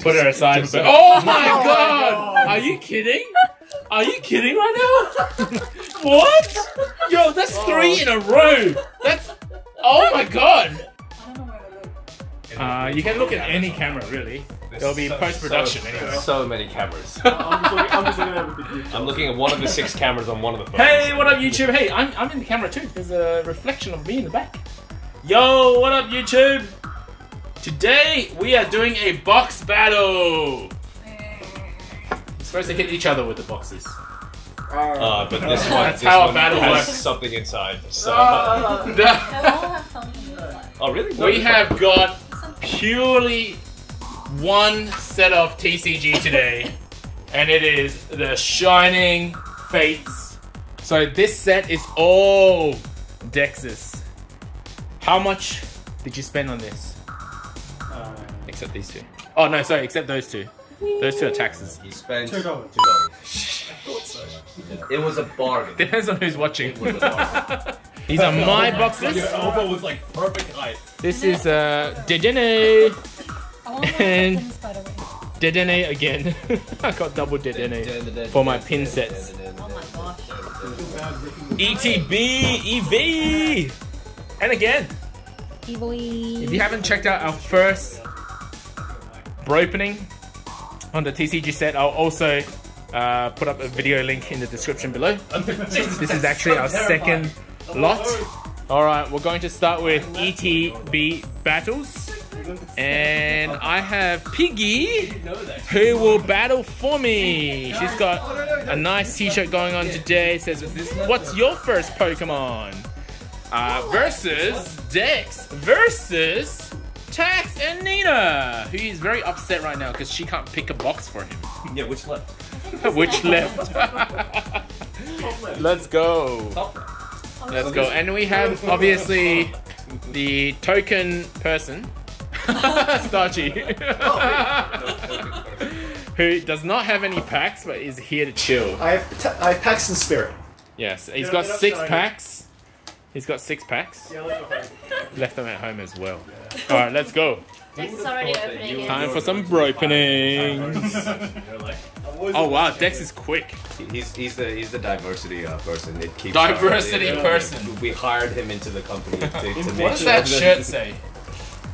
put her aside. for- oh my god! Are you kidding? Are you kidding right now? what? Yo, that's three in a row. That's. Oh my god. I don't know where to look. Uh, you can look at any camera, really. There'll be So- post production so, anyway. So many cameras. I'm just looking, I'm just at it with the group. I'm looking at one of the six cameras on one of the phones. Hey, what up, YouTube? Hey, I'm, I'm in the camera too. There's a reflection of me in the back. Yo, what up, YouTube? Today we are doing a box battle. You're supposed to hit each other with the boxes. Uh, but this one, That's this how a one battle has works. something inside. So. Uh, They all have something inside. oh really? we have got Something. purely one set of TCG today, and it is the Shining Fates. So this set is all Dexys. How much did you spend on this? Except these two. Oh no, sorry, except those two. Those two are taxes. He spent Two dollars. Two dollars. It was a bargain. Depends on who's watching. These are my boxes. Your elbow was like perfect height. This is uh Dedenne. I want to And- pins, by the way. Dedenne again. I got double Dedenne for my pin sets. Oh my gosh. ETB Eevee. And again, if you haven't checked out our first opening on the TCG set, I'll also uh, put up a video link in the description below. This is actually our second lot. All right, we're going to start with ETB battles. And I have Piggy, who will battle for me. She's got a nice t-shirt going on today. It says, what's your first Pokemon? Uh, versus Dex versus Tax and Nina, who is very upset right now because she can't pick a box for him. Yeah, which left? Which left? Let's go. Let's go. And we have obviously the token person, Starchy, who does not have any packs but is here to chill. I have ta- I have Paxton Spirit. Yes, he's Yeah, got six Shiny. packs. He's got six packs. Yeah. Left them at home as well. All right, let's go. Dex is already opening. Time for some bro openings. Oh wow, Dex is quick. He's he's the he's the diversity uh, person. It keeps Diversity person. We hired him into the company to, to What does that shirt say?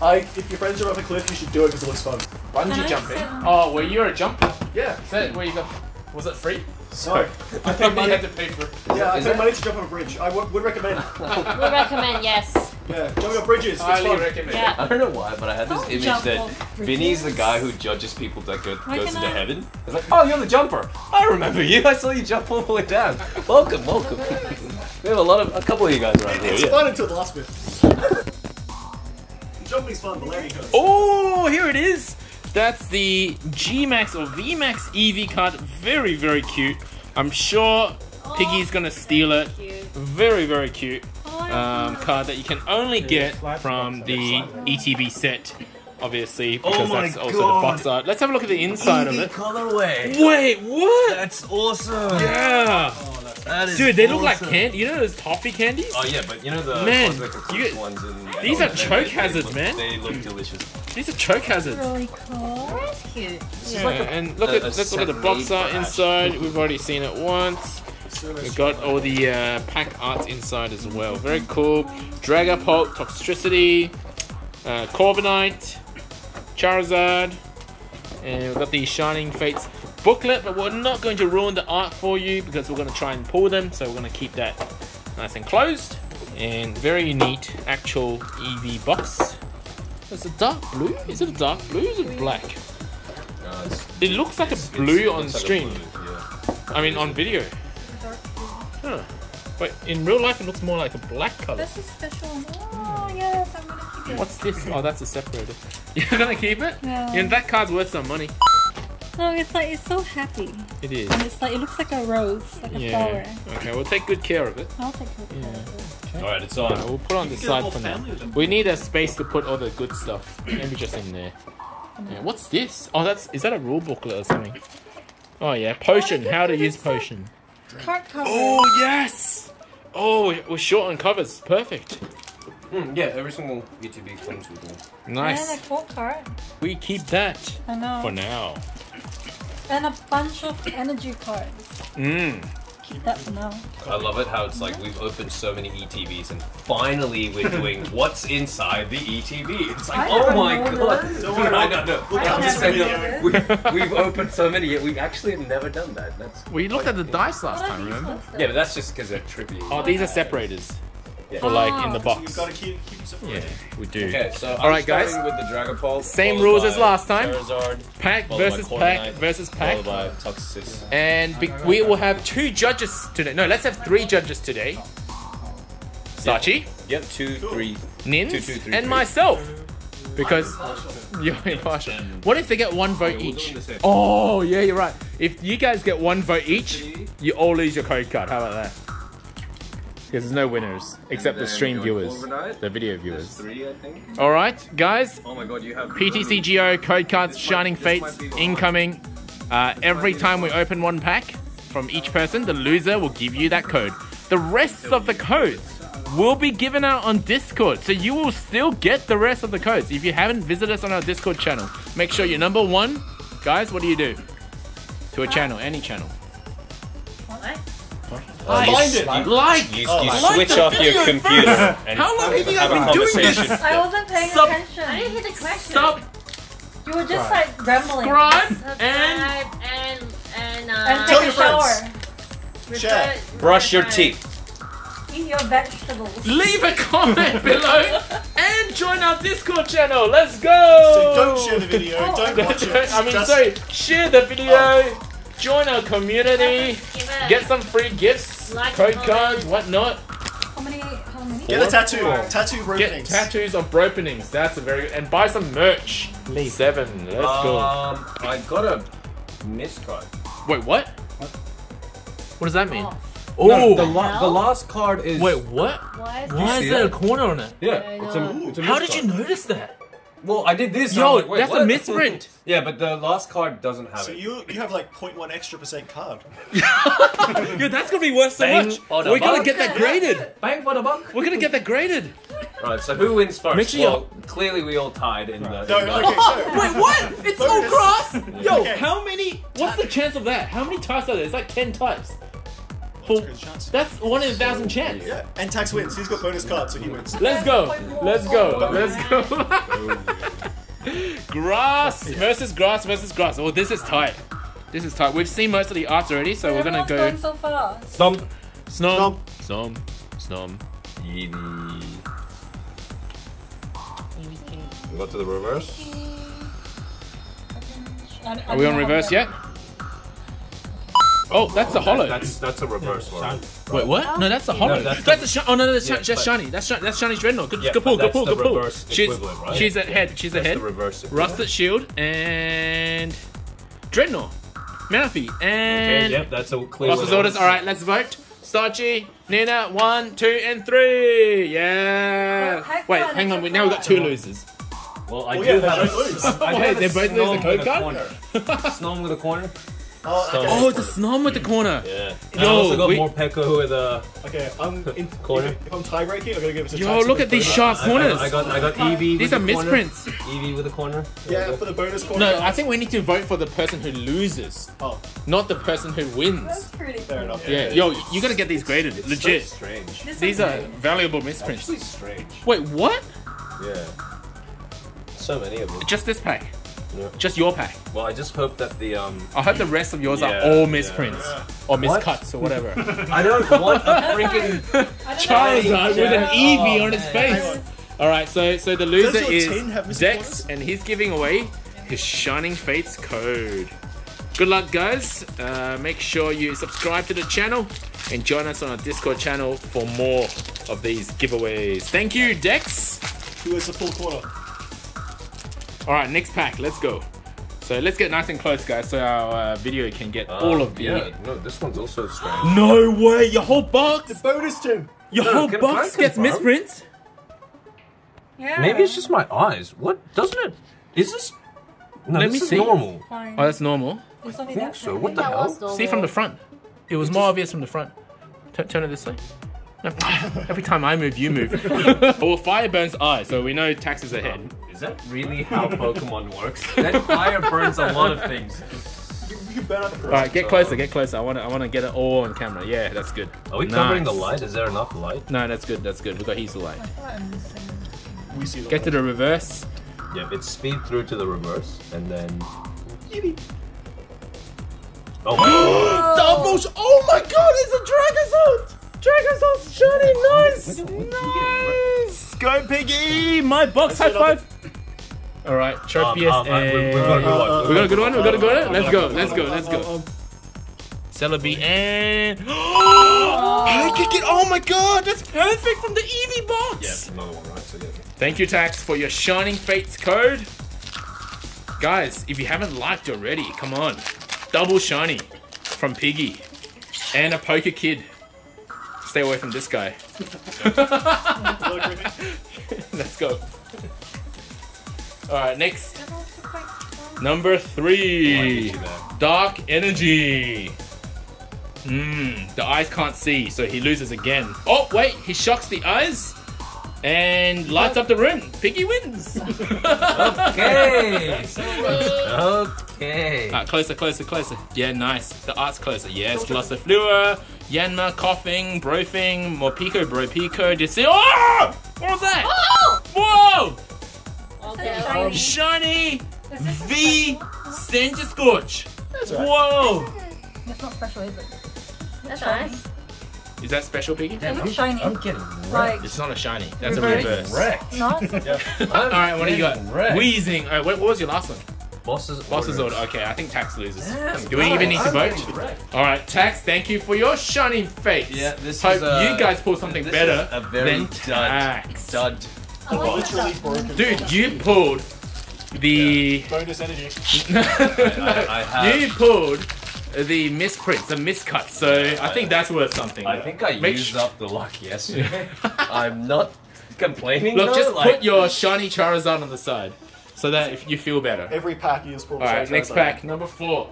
I, if your friends are off a cliff, you should do it because it looks fun. Bungee jumping. sit- Oh, well, you're a jumper. Yeah. Is that where you got? Was it free? Sorry. I paid You money. had to pay for it. Yeah, I Is paid that- money to jump on a bridge. I would, would recommend. We recommend yes. Yeah, jumping on bridges. It's Highly fun. recommend. Yeah. I don't know why, but I had this Don't image jump that off Vinny's the guy who judges people that go, Why goes can into I- heaven. It's like, oh, you're the jumper. I remember you. I saw you jump all the way down. Welcome, welcome. we have a lot of, a couple of you guys around here. It's Yeah. fun until the last bit. Jumping's fun, but landing hurts. Oh, here it is. That's the G Max or V Max Eevee card. Very, very cute. I'm sure Piggy's gonna steal it. Very, very cute Oh, um, card that you can only get from the ETB set, obviously, because my that's also God. the box art. Let's have a look at the inside of it. colorway. Wait, what? That's awesome. Yeah. That is Dude, they look like candy. You know those toffee candies? Oh yeah, but you know the Man, ones like the you- ones and these are choke hazards, man. They look delicious. These are choke hazards. Really cool. That's cute. Yeah, and look a- at a let's look at the box art inside. We've already seen it once. We've got all the uh, pack arts inside as well. Very cool. Dragapult, Toxtricity, uh, Corviknight, Charizard, and we've got the Shining Fates booklet, but we're not going to ruin the art for you because we're going to try and pull them, so we're going to keep that nice and closed. And very neat actual Eevee box. It's a dark blue? Is it a dark blue? Is it black? No, It looks like a blue on like stream. blue, yeah. I mean, on video. Huh. But in real life, it looks more like a black color. That's a special one. Oh, yes, I'm gonna keep it. What's this? Oh, that's a separator. You're gonna keep it? Yeah. Yeah, that card's worth some money. No, it's like, it's so happy. It is. And it's like, it looks like a rose, like a flower. Okay, we'll take good care of it. I'll take good care yeah. of it. Yeah. All right, it's Alright, on. we'll put it on the side for now. We need a space to put all the good stuff. Maybe just in there. Yeah, what's this? Oh, that's is that a rule booklet or something? Oh yeah, potion. How to use potion. Card cover. Oh yes. Oh, we're short on covers. Perfect. Mm, yeah, every single ETB comes with one. And Nice. a cold card. We keep that I know. for now. And a bunch of energy cards. Mm. Keep that for now. I love it how it's like we've opened so many ETBs and finally we're doing what's inside the ETB. It's like, I oh my god. this. Don't I I'll- know, no. we'll I I'm just never saying know that we've, we've opened so many yet we actually have never done that. That's We looked at the dice last What time, remember? yeah, but that's just because they're trippy. Oh, these are separators Yeah. for like in the Oh. box. You've got to keep, keep them Yeah, we do. Okay, so All I'm right, guys. with the Dragapult. Same rules as last time. Charizard, Pack versus pack versus pack. Followed by Toxis. And be- we will have two judges today. No, let's have three judges today. Sachi, Yep, two, three. Nins, Two, two, three, and three. myself. Because you're impartial. What if they get one vote we'll each? the same. Oh, yeah, you're right. If you guys get one vote each, you all lose your code card. How about that? Because there's no winners except the stream viewers, the video viewers. three, All right, guys. Oh my god, you have PTCGO code cards, This Shining might- Fates might be the incoming. Uh, every time we open one pack from each person, the loser will give you that code. The rest of the codes will be given out on Discord, so you will still get the rest of the codes. If you haven't visited us on our Discord channel, make sure you're number one. Guys, what do you do? To a channel, any channel. What? Find it. Like! You, you Oh, switch the off your computer and How long have you guys have been doing this? I wasn't paying Sub- attention. I didn't hear the question. Stop, You were just like rambling. subscribe, and and and uh, And take a shower. friends. Share. Brush your teeth. Eat your vegetables. leave a comment below and join our Discord channel. Let's go! So don't share the video, Oh, don't watch it. I mean, just- sorry, share the video, join our community, get some free gifts, Like code and cards, comment. whatnot. How many? How many? Get a tattoo. Four. Tattoo rope Get tattoos of bropenings. That's a very good. And buy some merch. Seven. Let's go. Um, I got a miscard. Wait, what? What does that mean? Oh. No, the, Oh. la- the last card is. Wait, what? Why is Why is there a corner on it? Yeah, it's a, know. it's a How did you notice that? Well, I did this. Yo, like, wait, that's a misprint. yeah, but the last card doesn't have So it. you you have like 0.1 extra percent card. Yo, that's gonna be worth so Bang much. We're gonna buck. get that graded. Bang for the buck. We're gonna get that graded. Right, so who wins first? Make sure well, clearly we all tied in the. No, in the- okay, no. Wait, what? It's all cross? Yo, Okay. how many? What's the chance of that? How many types are there? It's like 10 types. For, that's one in a thousand chance. Yeah, and Tax wins. He's got bonus cards, so he wins. Let's go. Let's go. Let's go. Oh, grass versus grass versus grass. Oh, this is tight. This is tight. We've seen most of the arts already, so we're gonna go going so fast. Stomp. snom, snom, snom. Go to the reverse. Are we on reverse yet? Oh, that's the hollow. That's that's a reverse one. Wait, what? No, that's the hollow. No, that's that's the shi- oh no, no, that's, Yeah, shi- that's shiny. That's shi- that's shiny Drednaw. Good, Yeah, good pull, good pull, good pull. reverse She's right? she's ahead. She's That's ahead. the reverse. Rusted shield and Drednaw. Manaphy Okay, and yep, that's a clear. Boss's orders. All right, let's vote. Sachi, Nina, one, two, and three. Yeah. Well, Wait, hang on. it's We a now we got two losers. Well, I Oh, do yeah, have. both lose. I Oh, have they a both lose the Snom code card? corner. Snom with a corner. Oh, okay. Oh, it's a snom with the corner. Yeah. Yo, I also got we- Morpeko with a. Okay, I'm in, Corner. If, if I'm tie breaking, I'm gonna give it to Yo, Tax look with at these bonus. sharp I- corners. I, I got I got Eevee. These with are the corner. misprints. Eevee with a corner. Yeah, for the bonus corner. No, cards. I think we need to vote for the person who loses, Oh, not the person who wins. That's wins. pretty fair cool. enough. Yeah, yo, you gotta get these graded. It's Legit. So strange. This These is are great. valuable misprints. Actually strange. Wait, what? Yeah. So many of them. Just this pack. Yeah. Just your pack. Well, I just hope that the um. I hope the rest of yours Yeah, are all yeah. misprints or What? miscuts or whatever. I don't want a freaking. I. Charizard with an Yeah. Eevee Oh, on his man. face. All right, so so the loser is tin have missing Dex, and he's giving away his Shining Fates code. Good luck, guys. Uh, make sure you subscribe to the channel and join us on our Discord channel for more of these giveaways. Thank you, Dex. Who has the full corner? All right, next pack. Let's go. So let's get nice and close, guys, so our uh, video can get all of the. Yeah. No, this one's also strange. No way! Your whole box, The Bonus tin. your No, whole box gets misprints. Yeah. Maybe it's just my eyes. What doesn't it? Is this? No, Let this me is see. normal. Fine. Oh, that's normal. I think so. What the hell? See from the front. It was more obvious from the front. T- turn it this way. Every time I move, you move. well, fire burns eyes, so we know Tax is ahead. Is that really how Pokemon works? That fire burns a lot of things. You, you burn out the person. All right, get closer, get closer. I want to, I want to get it all on camera. Yeah, that's good. Are we covering the light? Is there enough light? No, that's good. That's good. We got heaps of light. I'm. We see the Get to the reverse. Yep, it's speed through to the reverse, and then. Oh, Double! sh- Oh my god, it's a Dragonzord! Dragonzord's shiny! Nice! Nice! Go, Piggy! My box high five! Alright, Tropius Um, um, we- and... we got a good one. We got a good one? We got a good one? Let's go, let's go, let's go. Celebi and... High kick it! Oh my god, that's perfect from the Eevee box! yeah, another one, right? So yeah. Thank you, Tax, for your Shining Fates code. Guys, if you haven't liked already, come on. Double shiny from Piggy. And a poker kid. Stay away from this guy. Let's go. Alright, next. Number three. Dark Energy. Hmm, the eyes can't see, so he loses again. Oh, wait, he shocks the eyes and lights up the room. Piggy wins. Okay. okay. Ah, closer, closer, closer. Yeah, nice. The art's closer. Yes, Gossifleur, Yanma, Koffing, Brofing, Morpeko, Bropico. Did you see? Oh! What was that? Oh! Whoa! Okay. Shiny. Shiny V Centiskorch. right. Whoa! That's not special, is it? That's nice. Is that special, Piggy? It looks shiny. I'm getting Like, It's not a shiny. That's Reverse. a reverse. wrecked. not? All right, what do you got? Wrecked. Weezing. All right, what, what was your last one? Boss's Boss's orders. order. Okay, I think Tax loses. Damn, do we even need to I'm vote? All right, Tax. Thank you for your shining face. Yeah, this Hope is a- you guys pull something this better is a very than dud- Tax. Dud. Literally. Dude, you pulled the. Bonus energy. I, I have. you pulled the misprints, the miscuts. So I think that's worth something. I think I Make used su- up the luck yesterday. I'm not complaining. Look, though, just like, put your shiny Charizard on the side, so that if you feel better. Every pack you just pull. All right, next pack, number four.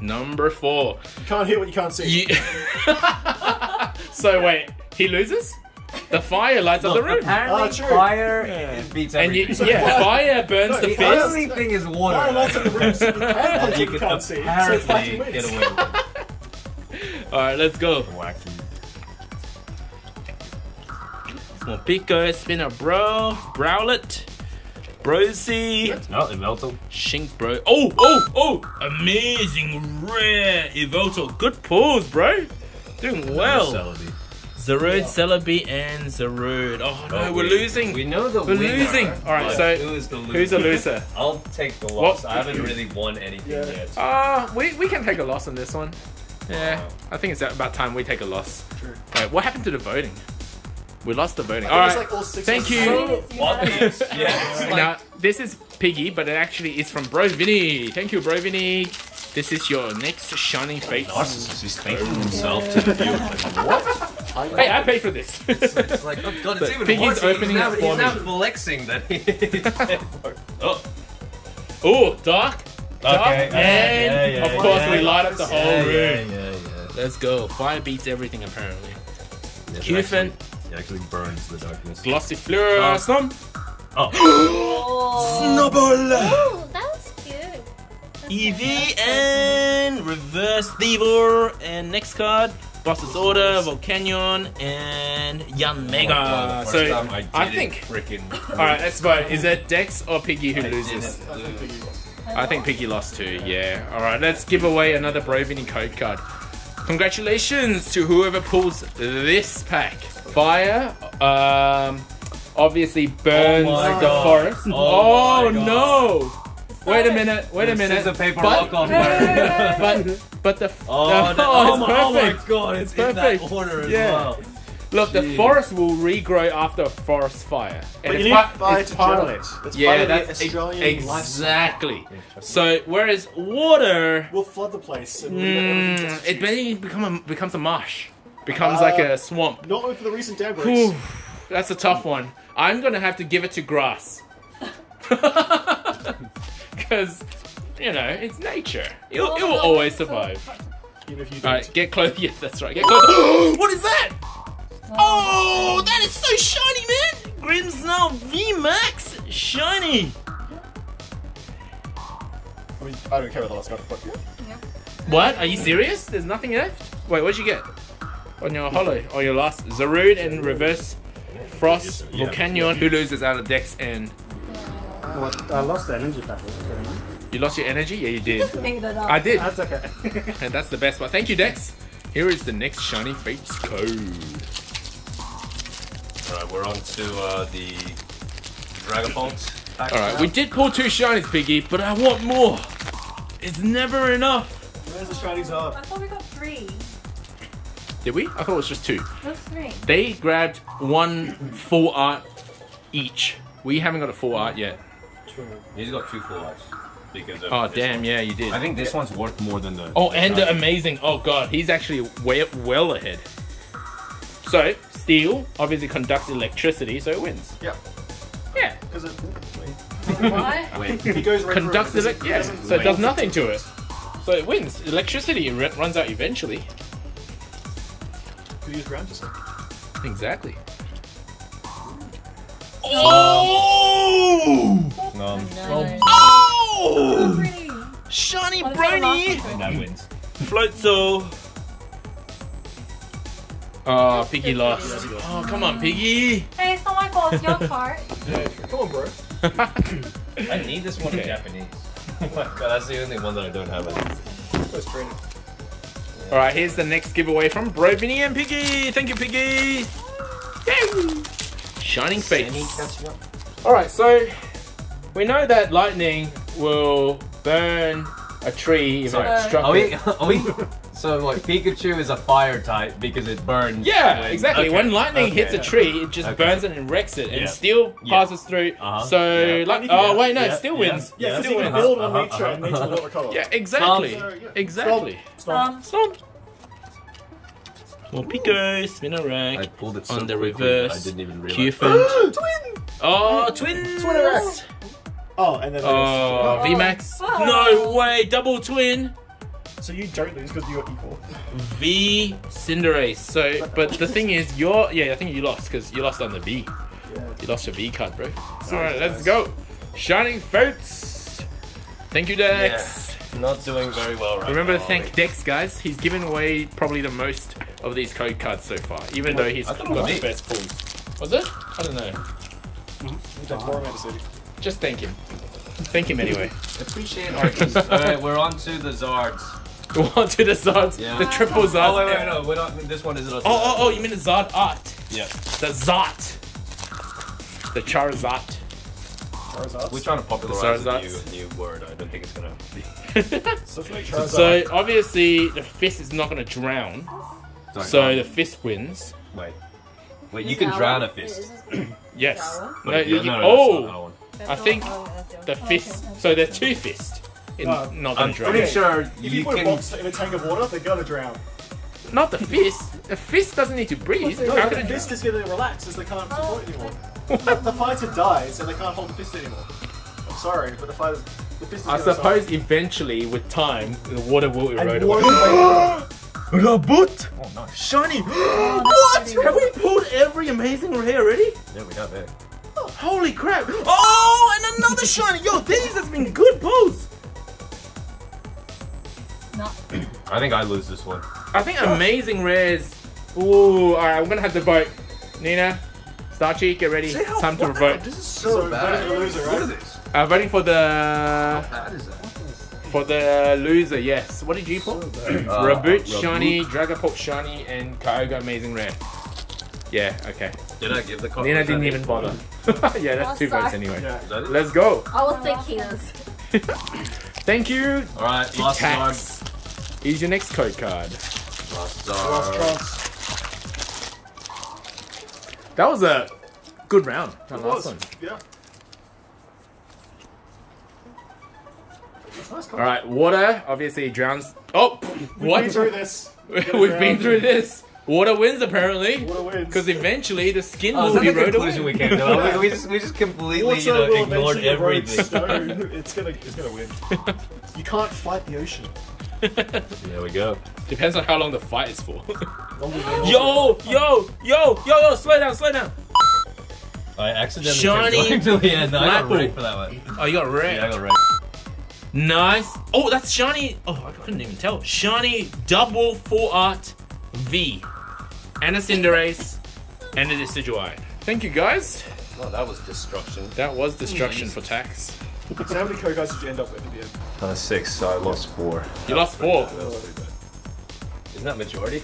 Number four. You can't hear what you can't see. You... so wait, he loses. The fire lights up the room, Apparently, Ah, true. fire Yeah. it beats and you, everything. yeah, fire burns No, the the the fist. only thing is Fire water. lights up the room so you can punch you what can can't see. So apparently fighting get wins. away with it. All right, let's go. Wacky. Morpeko, Spinner Bro, Browlet, Brosy, No, it melted. Shink Bro. Oh, oh, oh! Amazing rare Evoto. Good pulls, bro. Doing well. Celebi. Zarud, Celebi, and Zarud. Oh no, Oh, we're we- losing. We know the We're winner, losing. All right, so who is the loser? Who's the loser? I'll take the loss. What? I haven't really won anything Yeah. yet. Ah, we, we can take a loss on this one. Yeah, Wow. I think it's about time we take a loss. True. Wait, what happened to the voting? We lost the voting. I All it's like all six Thank of you. us. It's Obvious. unanimous. Yeah. now, this is Piggy, but it actually is from Bro Vinny. Thank you, Bro Vinny. This is your next Shining Fates. Narcissist. He's thanking himself to the viewer. Like, what? Hey, I paid for this. It's like, oh god, it's So even Piggy's worse. opening he's now, he's now flexing that he. oh. oh, dark. Dark. Okay, uh, and yeah, yeah, of yeah, course, yeah. we light up the whole room. yeah, yeah, yeah. Let's go. Fire beats everything, apparently. Yes, it Cufant, actually- It actually burns the darkness. Gossifleur, Oh. Snom. Oh. Snubbull. Oh, that was cute. That's Eevee and Reverse Thievul. And next card, Boss's Order, Volcanion, and Yanmega. Well, so I, I, think. It. Alright, let's vote. Is it Dex or Piggy who I loses? I think lose. Piggy lost. I think Piggy lost too, yeah. Alright, let's give away another Brovini code card. Congratulations to whoever pulls this pack. Fire, um, obviously burns Oh my the God. forest. Oh Oh, my no! Wait a minute, wait a minute. This minute. is a paper but, rock on but, but the, Oh, the- the- oh, oh, it's my, oh my perfect. god, it's, It's in that perfect. order as Yeah. well. Look, the forest will regrow after a forest fire. And But it's you need part- fire it's to part of it. That's Yeah, part of that's ex- Australian lifestyle. exactly. So whereas water, We'll flood the place. And mm, it may become a, becomes a marsh, becomes Uh, like a swamp. Not only for the recent dam that's a tough one. I'm gonna have to give it to grass, because you know it's nature. It'll, it will always survive. Even if you don't. right, get close. Yeah, that's right. Get close. what is that? Oh. oh, that is so shiny, man! Grimmsnarl VMAX! Shiny! I mean, I don't care about the last card, but What? Are you serious? There's nothing left? Wait, what'd you get? On your holo, or your last Zarude and reverse Frost, Yeah. Volcanion. Who loses out of Dex and What? I lost the energy packet. you lost your energy? Yeah, you did. Made it up. I did. That's okay. And that's the best part. Thank you, Dex. Here is the next Shiny Fates code. Alright, we're on to uh, the Dragapult. Alright, we did pull two shinies, Piggy, but I want more. It's never enough. where's the shinies are? I thought we got three. Did we? I thought it was just two. What's three? They grabbed one full art each. We haven't got a full art yet. He's got two full arts. Because of Oh, damn, one. yeah, you did. I think this one's worth more than the. Oh, and the amazing. Oh, God, he's actually way, well ahead. So, steel obviously conducts electricity, so it wins. Yeah. Yeah. Because it, What? Wait, he goes right Conducts through it. yeah. So it does nothing to it. So it wins. Electricity runs out eventually. Could use ground just Exactly. Oh! um, Oh! Pretty. Shiny Oh, that's the Brony! one. that wins. Floatzel. Oh, Piggy lost. Oh, come on, Piggy. Hey, it's not my fault. It's your card. Come on, bro. I need this one in Japanese. oh my god, that's the only one that I don't have. Let's train it. All right, here's the next giveaway from Bro Vinny and Piggy. Thank you, Piggy. Yay! Shining face. All right, so we know that lightning will burn a tree if Sorry. it struck Are we? Are we? So like Pikachu is a fire type because it burns. Yeah, when- exactly. okay, When lightning okay. hits a tree, it just Okay. burns it and wrecks it, and Yeah. steel Yeah. passes through. Uh-huh. So, Yeah. like, oh wait, no, yeah, it still yeah. wins. Yeah, because still you can wins. build on nature and nature will not recover. Yeah, exactly. So, yeah. Exactly. Stomp. Morpeko, spin a I rack. pulled it so On the quickly reverse. I didn't even realize. Cufant. Twin! Oh, twins. Twineract. Oh, and then Oh, Oh. VMAX. Oh. No way, double twin. So you don't lose because you're equal. V Cinderace. So, but the thing is, you're yeah, I think you lost because you lost on the V. You lost your V card, bro. All right, let's go. Shining Fates. Thank you, Dex. Not doing very well right Remember now. to thank Dex, guys. He's given away probably the most of these code cards so far, even though he's I thought got was the me. best pulls. Was it? I don't know. You take Torment Just thank him. Thank him anyway. Appreciate Arceus. Alright, we're on to the Zards. Go on to the Zards. Yeah. The triple Zards. Oh, wait, wait, no, we're not, this one isn't. Oh, oh, oh, you mean the Zard art. Yeah. The Zot. The Charizard. Charizard. We're trying to popularize The a Zards. new, new word. I don't think it's gonna be. So, if you make Charizard. So obviously the fist is not going to drown. Sorry, So the fist wins. wait. Wait, you can drown a fist. Yes. Shower? No, Wait, you no, no, that's not that oh, one. That's I think oh, the fist. So there's two fists. In, Uh, not I'm going drown. pretty sure if you, you put a can. box in a tank of water, they're gonna drown. Not the fist. The fist doesn't need to breathe. No, How the can it fist is gonna relax as they can't support anymore. What? the fighter dies and they can't hold the fist anymore. I'm sorry, but the fighter, is I gonna suppose eventually, with time, the water will erode away. will Raboot! Oh, nice. Shiny! Oh, what? that's Have we pulled every amazing rare already? Yeah, we have it. Holy crap! Oh, and another shiny! Yo, these has been good pulls! No. I think I lose this one. I think amazing rares. Ooh, alright, I'm gonna have to vote. Nina, Starchy, get ready. It's time to vote. This is So, vote for the loser, What is right? this? Uh, voting for the bad is that? for the loser. Yes. What did you pull? Uh, Raboot, shiny, Dragapult, shiny, and Kyogre, amazing rare. Yeah. Okay. Did I give the card? Nina was didn't even bother. yeah, that's two Oh, sorry. votes anyway. Yeah. Is that it? Let's go. I will thinking this. Thank you. Alright, last card. Tax. Here's your next code card. Last Last chance. That was a good round. That last was. one. Yeah. Nice All right, water obviously drowns. Oh, We've what? been through this. We've been through this. Water wins apparently. Water wins. Because eventually the skin Oh, is will that be the conclusion away. we came to? Oh, we, we just we just completely Water you know ignored everything. stone. It's gonna, it's gonna win. You can't fight the ocean. There we go. Depends on how long the fight is for. yo, yo, yo, yo, yo, slow down, slow down. I accidentally Shiny kept going to the end. I got Flapple. wrecked for that one. Oh, you got red. Yeah, I got wrecked. Nice. Oh, that's shiny. Oh, I couldn't even tell. Shiny double full art V. And a Cinderace. And a Decidueye. Thank you, guys. Oh, that was destruction. That was destruction for tax. So how many Kogas did you end up with at the end? Uh, six, so I lost four. You lost four. Isn't that majority?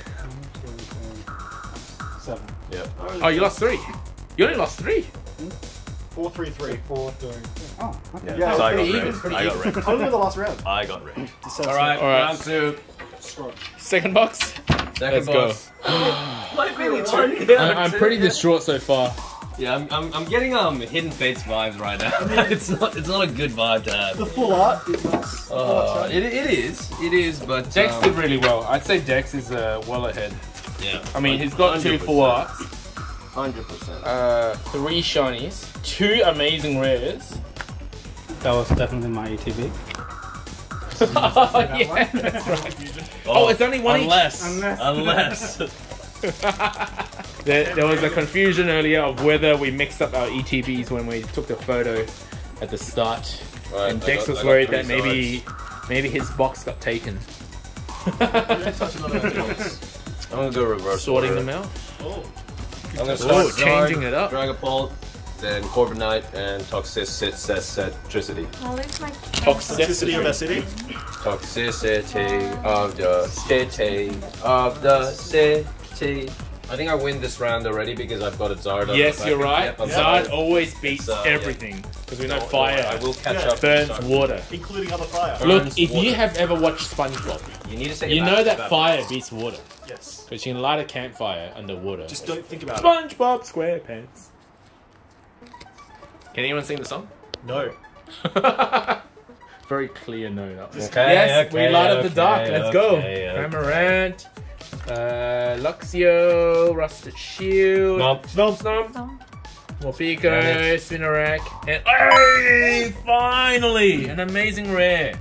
Seven. Yep. Oh, you lost three. You only lost three. Four, three, three. Four, three. Oh, okay. Yeah, Yeah, so I got pretty even, wrecked. pretty I got even. wrecked. Only the last round. I got wrecked. All right, all right. two. Second box. Second Let's boss. Like really I'm, I'm pretty distraught so far. Yeah, I'm, I'm, I'm getting um Hidden Fates vibes right now. it's not it's not a good vibe to The have. full art is nice. The full Uh, art it, it is, it is, but Dex um, did really well. I'd say Dex is uh, well ahead. yeah. I mean, he's got two full arts, Hundred percent. uh, three shinies, two amazing rares. That was definitely my E ETB. oh, yeah, that's right. Oh, it's only one each. unless, Unless- unless. There, there was a confusion earlier of whether we mixed up our ETBs when we took the photo at the start, Right, and Dex got- was worried that maybe sides. maybe his box got taken. I'm gonna go reverse. Sorting order. them out. Oh. I'm gonna Oh, start changing it up. Dragapult, then Corviknight, and Toxicity. There's my Toxicity of the city. Toxicity of the city of the city. I think I win this round already because I've got a Zarda. Yes, you're right. Yep, I'm Zard always beats It's, uh, everything because we know No, fire I will catch Yeah. up. burns water. Including other fire. Look, Burns if you have ever watched SpongeBob, You need to say you know that back- fire beats water Yes. because you can light a campfire underwater. Just don't think about it. SpongeBob SquarePants. Can anyone sing the song? No. Very clear no. That was. Okay, yes, we okay, light up the okay, dark. Let's go. okay, okay. Uh, Luxio, Rusted Shield, No. Morpeko, Damn Spinarak, and hey, finally an amazing rare.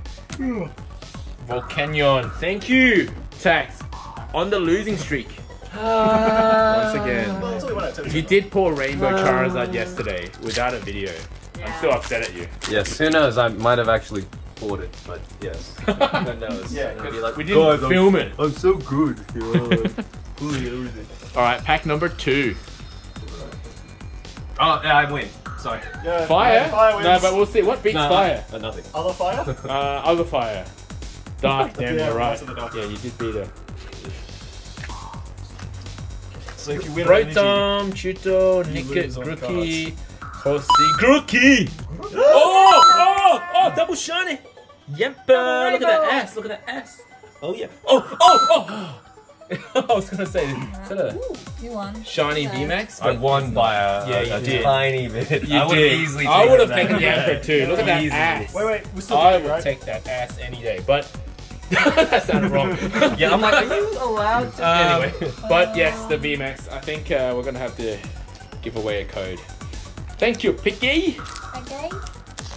Volcanion. Thank you, Tax. On the losing streak. Once again. Well, it's only one out of ten. You did pull Rainbow Charizard yesterday without a video. I'm still upset at you. Yes, who knows? I might have actually bought it, but yes. who knows? Yeah, Maybe like, We didn't "Guys, film it. I'm, I'm so good. Alright, pack number two. oh, yeah, I win. Sorry. Yeah, Fire? Fire wins. no, but we'll see. What beats No, fire? uh, nothing. Other fire? Uh, other fire. Dark, damn, Yeah, you're right. Rise of the Dark. Yeah, you did beat her. So if you win on energy, Rotom, Chuto, Nickit, lose on Grookey, Horsey, Grookey! Oh! Oh! Oh! Double shiny! Yep! uh, Look at that ass! Look at that ass! Oh yeah! Oh! Oh! Oh! I was gonna say, is that a You won. shiny Okay. VMAX? I But won by a, Yeah, a, you a did. tiny bit. You I would did. have easily I would have that. taken the Emperor too. Look at that Easily. ass. Wait, wait, we're still I would right? take that ass any day, but that sounded wrong. Yeah, I'm like, are you allowed to? Um, anyway. But yes, the VMAX. I think uh, we're gonna have to give away a code. Thank you, Picky. Okay.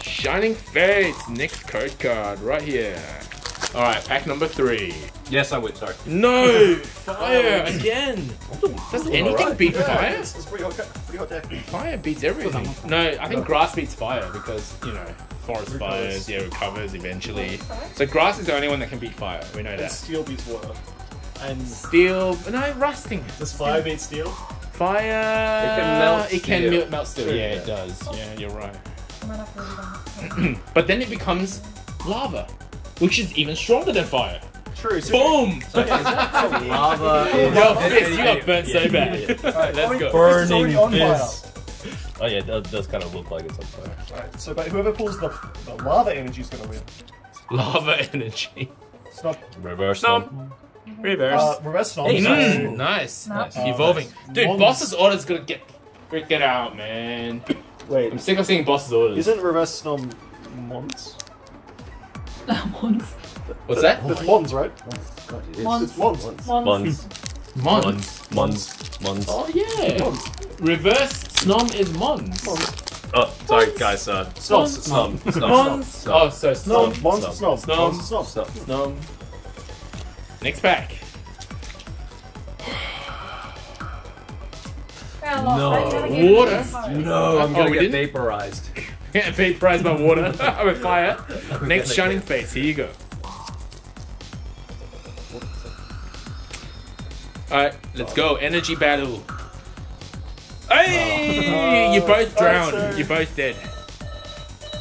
Shining Fates, next code card right here. All right, pack number three. Yes, I would. Sorry. No fire again. Does anything alright. beat Yeah, fire? It's, it's pretty hot, pretty hot deck. Fire beats everything. No, I think grass beats fire because you know forest fires. Yeah, recovers eventually. So grass is the only one that can beat fire. We know And that. steel beats water. And Steel, no rusting. does fire beat steel? Fire. It can melt It can steel. melt, melt steel. True, Yeah, yeah. it does. Yeah, you're right. I'm gonna put it on. But then it becomes lava, which is even stronger than fire. True. So Boom! Lava. Yo, Fist, you got burnt so bad. Alright, Let's go. Burn. It's already on Oh yeah, it does, does kind of look like it's on fire. Alright, so but whoever pulls the, the lava energy is gonna win. Lava energy. It's not Reverse. Stomp. Reverse. uh, reverse stomp. Mm, so- nice. Nice. Oh, Evolving. nice. Dude, Mons- boss's orders gonna get freaking out, man. Wait. I'm sick of seeing boss's orders. isn't reverse snom Mons? What's that? It's Mons, right? Mons. It's Mons. Mons. Mons. Mons. Mons. Mons. Oh yeah. Reverse Snom is Mons. Oh, sorry guys. Uh, Snom. Snom. Snom. Mons. Snom. Oh, so Snom. Snom. Mons. Snom. Snom. Snom. Mons. Snom. Snom. Next pack. No. Water. No, I'm Oh, gonna we get didn't? vaporized. Yeah, vaporized by water I'm with fire. Next shining face. Here you go. Alright, let's go. Energy battle. Hey! You both drowned. sir. You're both dead.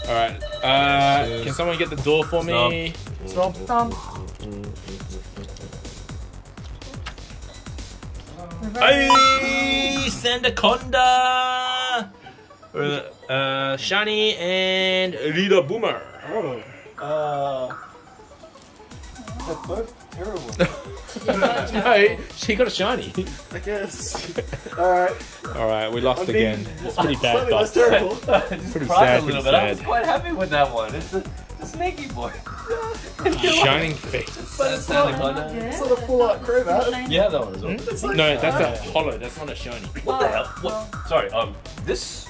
Alright. Uh, can someone get the door for me? Stomp. Stomp. Hey! Sandaconda! Uh, uh, Shiny and Rita Boomer. Oh. Uh. They're both terrible. no, she got a shiny. I guess. Alright. Alright, we lost I mean, again. It's pretty bad, Slightly less but terrible. pretty sad, a little pretty bit. I was quite happy with that one. It's the, the snaky boy. Shining face. But it's Sandaconda. It's not a full art crew, man. Yeah, that one as well. It's like, No, that's a hollow. That's not a shiny. What the hell? What? Sorry. Um, this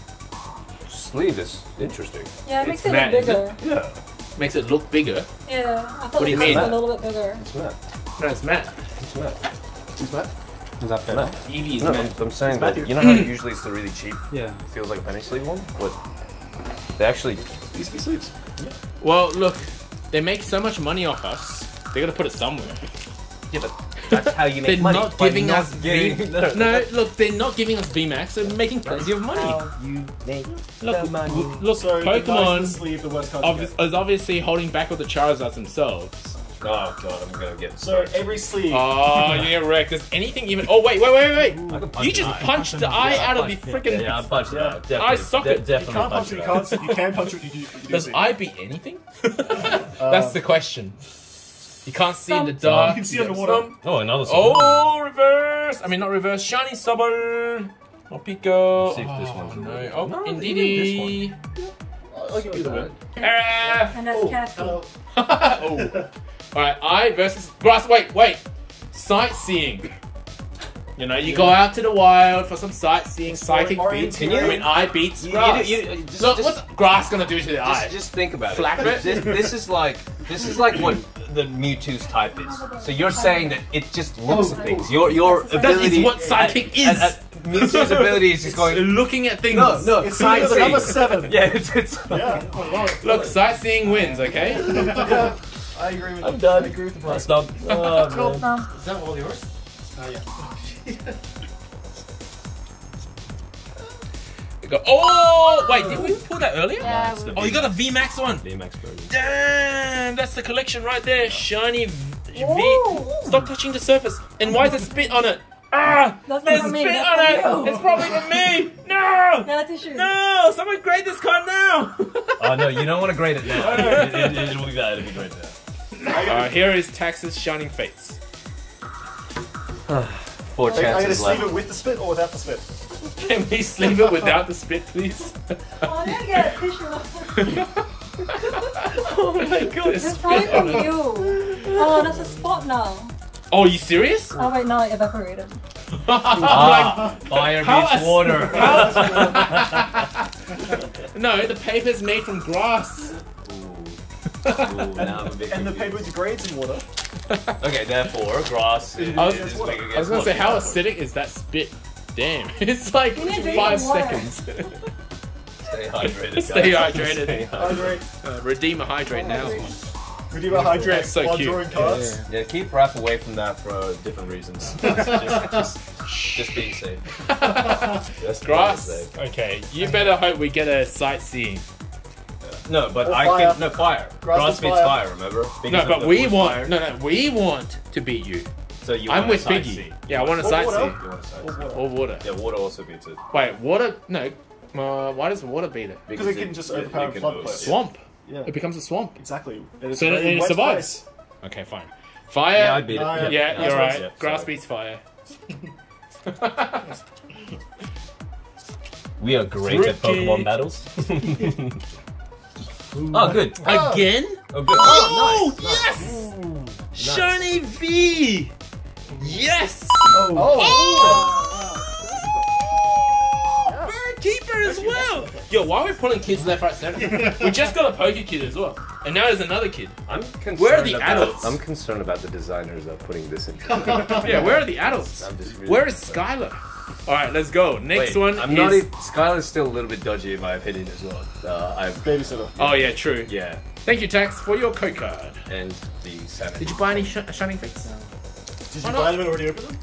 sleeve is interesting. Yeah, it makes It's it matte, look it? bigger. Yeah, Makes it look bigger. Yeah, I thought What do you this mean? was a little bit bigger. it's matte. No, it's matte. It's matte. Who's that? Is that better? Eevee is No, matte. I'm, I'm saying that. Matthew. You know how usually it's the really cheap, Yeah. feels like a penny sleeve one, but they actually. These be sleeves. Well, look, they make so much money off us. They gotta put it somewhere. Yeah, but that's how you make They're make money. not giving not us getting- V. no, no, No, look, they're not giving us VMAX. They're making plenty of money. how you make Look, the money. look, So, the Pokemon sleeve, the worse cards you obvi- is obviously holding back with the Charizards themselves. Oh god, I'm gonna get So, every sleeve. Oh, you get wrecked. Does anything even? Oh wait, wait, wait, wait! I can punch You just punched the eye out of the freaking. Yeah, I punched it out. Definitely, Eye socket. de- you definitely can't punch punched it, you it out. can't, you can punch it, you, do- you do Does see. eye beat anything? Uh, that's the question. You can't see in the Some. dark. You can see underwater. Some- Oh, another. Oh, reverse! I mean, not reverse. Shiny Summon. Oh, Pico. See if this oh, one's- no. Oh, No, indeed. I'll give you the win. Araf. And that's Oh, oh. Alright, I versus grass. Wait, wait. Sightseeing. You know, you go out to the wild for some sightseeing, psychic beats. Can you- I mean, eye beats You- grass. you- you- just- Look, just- what's grass gonna do to the eye? Just, just think about Flap it. it? This, this is like this is like what the Mewtwo's type is. So you're saying that it just looks at things. Your your ability. That is ability. what psychic is. and- and Mewtwo's ability is just going. looking at things. No, no, It's sign sightseeing. number seven. Yeah, it's, it's Yeah. I love. Look, sightseeing wins, okay? Yeah, I agree with you. I'm you. done. I agree with the price. Stop. Oh, man. Is that all yours? Uh, yeah. Go. Oh, wait, did we pull that earlier? Yeah, it's the Oh, you got a VMAX one. VMAX version. Damn, that's the collection right there. Shiny V. Ooh. v. Stop touching the surface. And why is there spit on it? Ah, That's there's spit me, on it. you. It's probably for me. No, yeah, tissue. no, someone grade this card now. Oh no, you don't want to grade it now. it, it, it will be bad if you grade it now. Uh, here is Tax's Shining Fates. Four I, I gotta chances sleeve left. it with the spit or without the spit. Can we sleeve it without the spit, please? Oh, I didn't get a tissue. oh my god, It's probably from you. Oh, that's a spot now. Oh, are you serious? Oh wait, no, it evaporated. Ah, fire How meets a- water. no, the paper's made from grass. Ooh, now I'm a bit And the paper degrades in water. Okay, therefore, grass is, I was- is I was gonna say, how water. acidic is that spit? Damn, it's like You need to drink five seconds. Stay hydrated. Stay guys. hydrated. Stay hydrated. Hydrate. Uh, redeem a Hydrate now. Redeem a hydrate That's so while cute. drawing cards. Yeah, keep Raph away from that for different reasons. just, just, just being safe. Just being Grass. safe. Okay, you better hope we get a sightseeing. No, but Or I fire. can no fire. Grass Grass, beats fire. fire. Remember? Because No, but we want fire. no, no, we want to beat you. So you I'm want with a Piggy. sightsee. Yeah, I want a Or water. sightsee want a Or water. or water. Yeah, water also beats it. Wait, water? No. Uh, why does water beat it? Because it can just overpower can flood boost. players. Swamp. Yeah, It becomes a swamp. exactly. And it's So it survives. place. Okay, fine. Fire. Yeah, I beat it. No, Yeah, yeah, you're right. yeah, Grass sorry. beats fire. We are great at Pokemon battles. oh, good. Oh. Again? Oh, good. Oh, nice, nice. yes! Shiny V! Yes! Oh, oh. Bird keeper as well. Yo, why are we pulling kids left, right, center? we just got a poker kid as well, and now there's another kid. I'm concerned Where are the about, adults? I'm concerned about the designers of putting this in. Yeah, where are the adults? I'm just really Where is concerned. Skylar? All right, let's go. Next Wait, one I'm is. not. Even, Skylar's still a little bit dodgy in my opinion as well. Uh, I've Babysitter. Oh yeah, true. yeah, Thank you, Tax, for your code card. and the sanity. Did you buy any sh- shining fates? Did Why you not? buy them and already open them?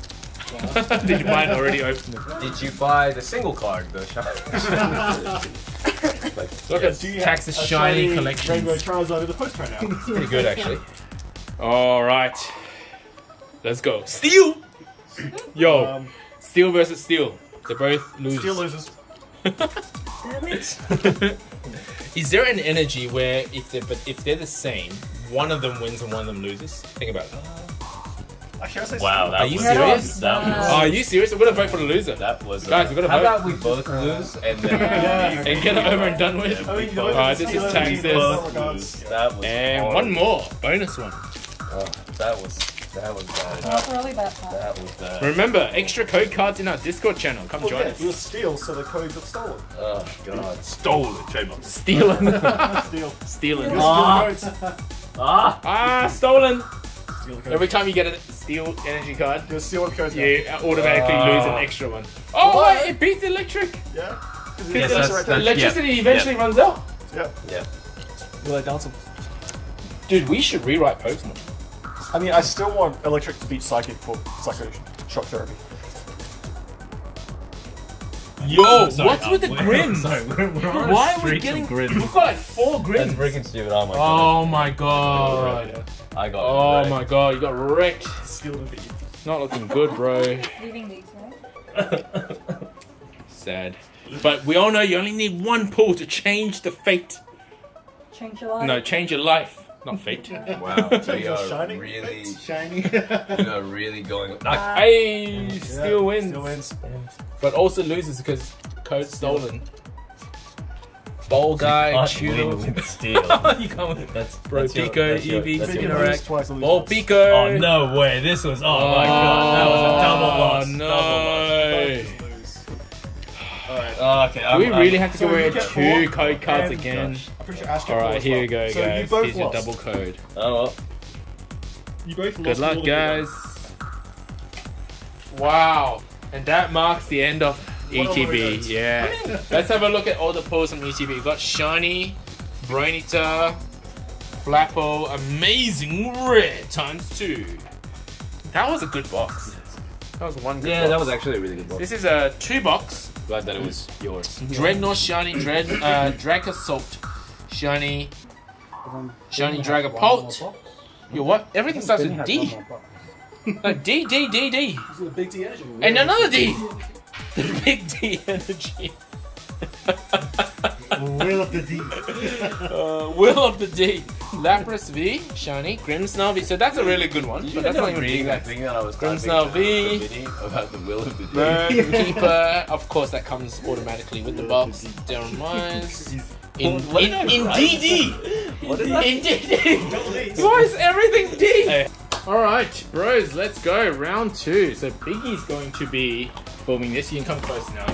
Did you buy it already opened it? Did you buy the single card? The shiny. like, Look yes, at Tax's a shiny Rainbow collection. Charizard in the post right now. pretty good actually. All right, let's go. Steel. Yo, Um, Steel versus Steel. They both lose. Steel loses. Damn it. Is there an energy where if they're but if they're the same, one of them wins and one of them loses? Think about it. Actually, uh, I say Wow, that Are you was serious? That was. Oh, are you serious? We're gonna vote for the loser. That was. Guys, we gotta How vote about we both uh, lose and then Yeah. and get it over and done with. I mean, you know, Alright, it's this Steel is energy, Tax's. both regards. That was. And horrible. one more bonus one. oh, that was that was bad. That's a really bad. That was bad. Remember, extra code cards in our Discord channel. Come Well, join yeah, us. it was Steel, so the code got stolen. Oh god. Stole it, Stealing. Steel. Stealing. Ah. Codes. Ah! Ah, stolen. Every time you get a steel energy card, You're Steel codes. now. you automatically Ah. lose an extra one. Oh, What? wait, it beats electric. Yeah. Because Yes, the that's- right there. that's- electricity eventually runs out. Yeah. Yeah. Will I dance them? Dude, we should rewrite Pokemon. I mean, I still want electric to beat psychic for psycho shock therapy. Yo, Sorry, what's with the we're- grims? Sorry, we're, we're Why are we getting? grims. We've got like four That's freaking stupid. Oh my god. Oh my god. I got. Oh wrecked. my god, you got wrecked. Steel to beat. Not looking good, bro. Leaving these, right? Sad. But we all know you only need one pull to change the fate. Change your life. No, change your life, not fate. Wow. We Your are shining really, Shiny. we are really going. Uh, Hey, still wins. Still wins. But also loses because code stolen. Bowl guy, Can't Chew. win with steel. you can't win. That's, Bro, that's Pico, that's your- Eevee, that's If your- you Interact. lose twice, I lose Oh. Pico. Oh no way! This was. Oh my god! That was a double loss. Oh, Double loss. No. Lose. Oh, okay. Do I'm, we I'm- really have to So go you wear two four, code cards and- again? I'm pretty sure Ash got All four right, as here well. we go, so guys. You both Here's your lost. double code. Oh well. You both Good lost luck, guys. Wow. And that marks the end of What ETB. Yeah. Let's have a look at all the pulls from ETB. We've got Shiny, Brainita, Flapple, Amazing Rare times two. That was a good box. That was one good Yeah, box. that was actually a really good box. This is a two box. Glad that it was yours. Drednaw, Shiny, Dread, uh, Dracozolt, Shiny, Shiny Dragapult. Yo, what? Everything starts with D. No, D, D, D, D. This is a big D energy. And another D. The big D energy. Wheel of the D. uh, Will of the D. Lapras V, Shiny, Grimmsnarl V. So that's a really good one. But that's not even reading D. that thing that I was Grimmsnarl V. about the will of the Burn, day. Keeper. Of course, that comes automatically with the box. Darren Myers. In, What in, in? DD. What did I? In DD. Why is everything D? Alright, bros, let's go. Round two. So Biggie's going to be filming this. You can come close now.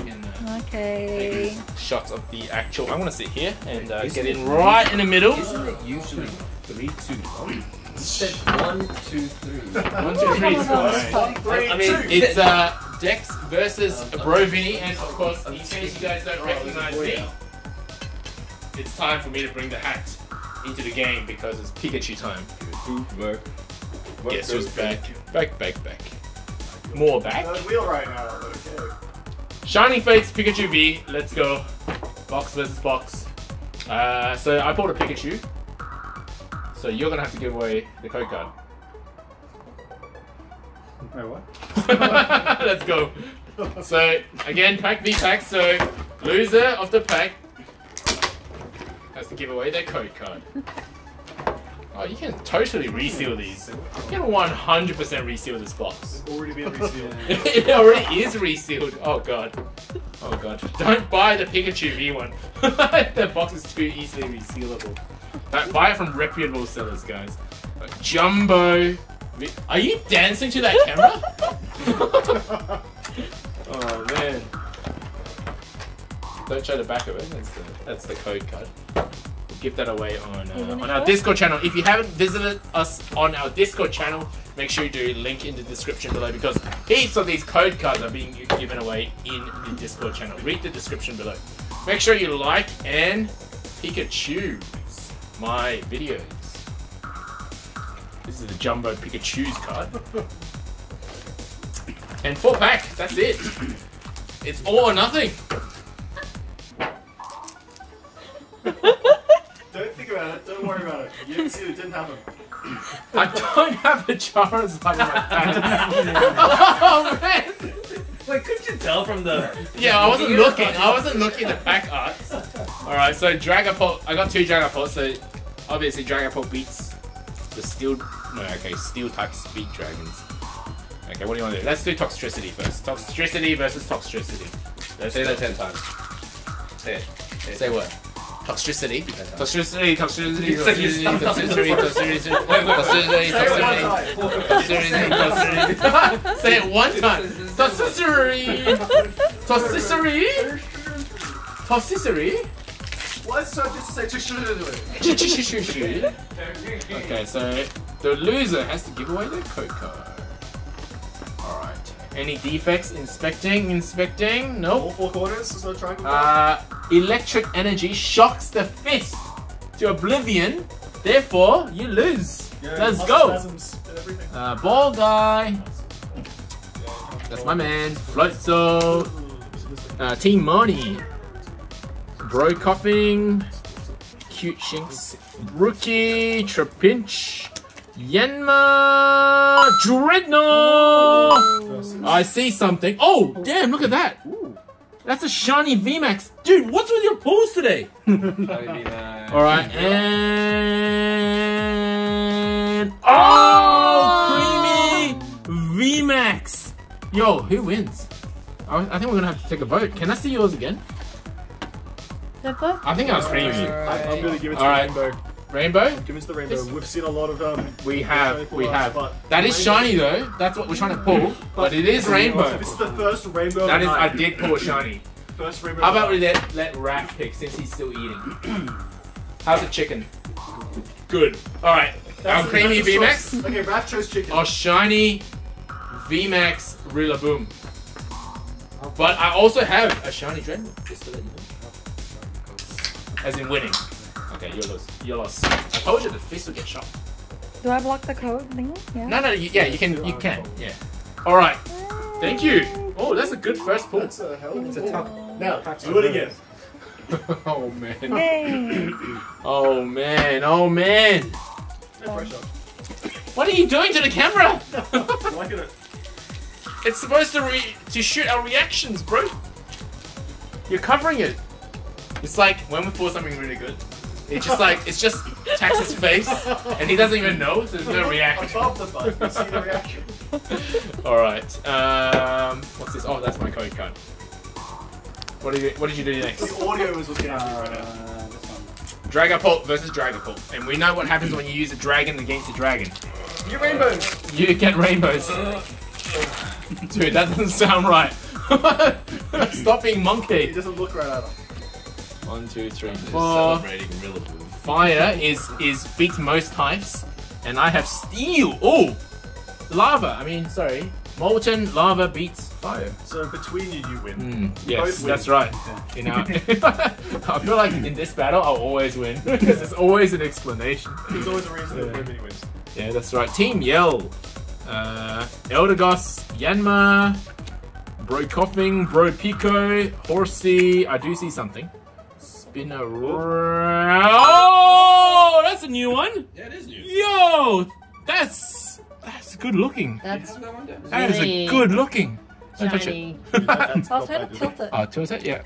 You can uh, Okay. shots of the actual. I'm going to sit here and uh, get in right in the middle. Isn't it usually three, two, one? You said one, two, three. One, two, three is fine. fine. I mean, it's uh, Dex versus Brovini, and of course, in case you guys don't recognize me, it's time for me to bring the hat into the game because it's Pikachu time. Work. Guess who's back? Back, back, back. More back. Uh, wheel right now, okay. Shining Fates Pikachu V. Let's go. Box versus box. Uh, so I pulled a Pikachu. So you're gonna have to give away the code card. Wait, what? Let's go. So again, pack v pack. So loser of the pack has to give away their code card. Oh, you can totally reseal these. You can 100% reseal this box. It's already been resealed. it already is resealed. Oh god. Oh god. Don't buy the Pikachu V one. the box is too easily resealable. Uh, buy it from reputable sellers, guys. Uh, Jumbo. Are you dancing to that camera? oh man. Don't show the back of it. That's the, that's the code card. We'll give that away on, uh, on our? Discord channel. If you haven't visited us on our Discord channel, make sure you do link in the description below because heaps of these code cards are being given away in the Discord channel. Read the description below. Make sure you like and Pikachu my videos. This is the Jumbo Pikachu's card. And four pack, that's it. It's all or nothing. Don't think about it. Don't worry about it. You didn't see it. It didn't happen. I don't have a Charizard in my oh man! Wait, couldn't you tell from the? Yeah, I wasn't looking. I wasn't looking at the pack arts. Alright, so Dragapult. I got two Dragapult, so obviously Dragapult beats the Steel. No, okay, Steel types beat Dragons. Okay, what do you want to do? Let's do Toxtricity first. Toxtricity versus Toxtricity. Let's Say that ten times. Say it. Say, Say what? Toxtricity. Toxtricity, toxicity, You said you toxicity, stopped toxicity, toxicity, toxicity, toxicity, toxicity, toxicity. Say it one time. Toxicity. Toxicity. Toxicity. Why is it so just say Okay, so the loser has to give away their code card. Any defects? Inspecting, inspecting. All Nope. four corners. There's no triangle. Uh, electric energy shocks the fist to oblivion. Therefore, you lose. Yeah, Let's go. spasms and everything. Uh, ball guy. That's my man. Floatzel. Uh, Team Money. Bro Koffing. Cute Shinx. Rookie. Trapinch. Yanma. Drednaw. Oh. I see something. Oh, damn, look at that. That's a shiny VMAX. Dude, what's with your pulls today? Alright, and. Oh! Creamy VMAX! Yo, who wins? I, I think we're gonna have to take a vote. Can I see yours again? Pepper? I think I was creamy. I, I'm gonna give it to Alright. Rainbow. Rainbow? Give us the Rainbow. This- We've seen a lot of um. We have, we pull-outs, have. but That is shiny though. That's what we're trying to pull. But it is rainbow. This is the first Rainbow. That is, of I did pull a shiny. First Rainbow. How of the about we let, let Raph pick since he's still eating? How's the chicken? Good. Alright. That's Our creamy VMAX? Okay, Raph chose chicken. Our shiny VMAX Rillaboom. But I also have a shiny Drednaw, just to let you know. As in winning. Okay, you lost. You lost. I told you the fist would get shot. Do I block the code thing? Yeah. No, no, you, yeah, you can, you can, yeah. All right, thank you. Oh, that's a good first pull. That's a hell of a It's a tough. Now, do it again. oh man. Yay! Oh man. Oh man. No pressure. What are you doing to the camera? I'm liking it. It's supposed to re- to shoot our reactions, bro. You're covering it. It's like when we pull something really good. It's just like it's just Tax's face, and he doesn't even know. So there's no reaction. Above the button, you see the reaction. All right. Um, what's this? Oh, that's my code card. What did you What did you do next? The audio was what's getting me right now. Uh, this one. Dragapult versus Dragapult, and we know what happens when you use a dragon against a dragon. You rainbow. You get rainbows. Dude, that doesn't sound right. Stop being It monkey. doesn't look right at either. One, two, three, four. Celebrating Fire is is beats most types, and I have steel. Oh, lava. I mean, sorry, molten lava beats fire. So between you, you win. Mm, yes, win. that's right. You know, I feel like in this battle I'll always win because there's always an explanation. There's always a reason that Rimini wins. Yeah, that's right. Team Yell. Uh, Eldegoss, Yanma, Bro Koffing, Bro Pico, Horsey. I do see something. Spinner. Oh, that's a new one. Yeah, it is new. Yo, that's that's good looking. That's That is a really good looking. Don't touch it. shiny. I'll try to tilt it. Oh, tilt it, yeah.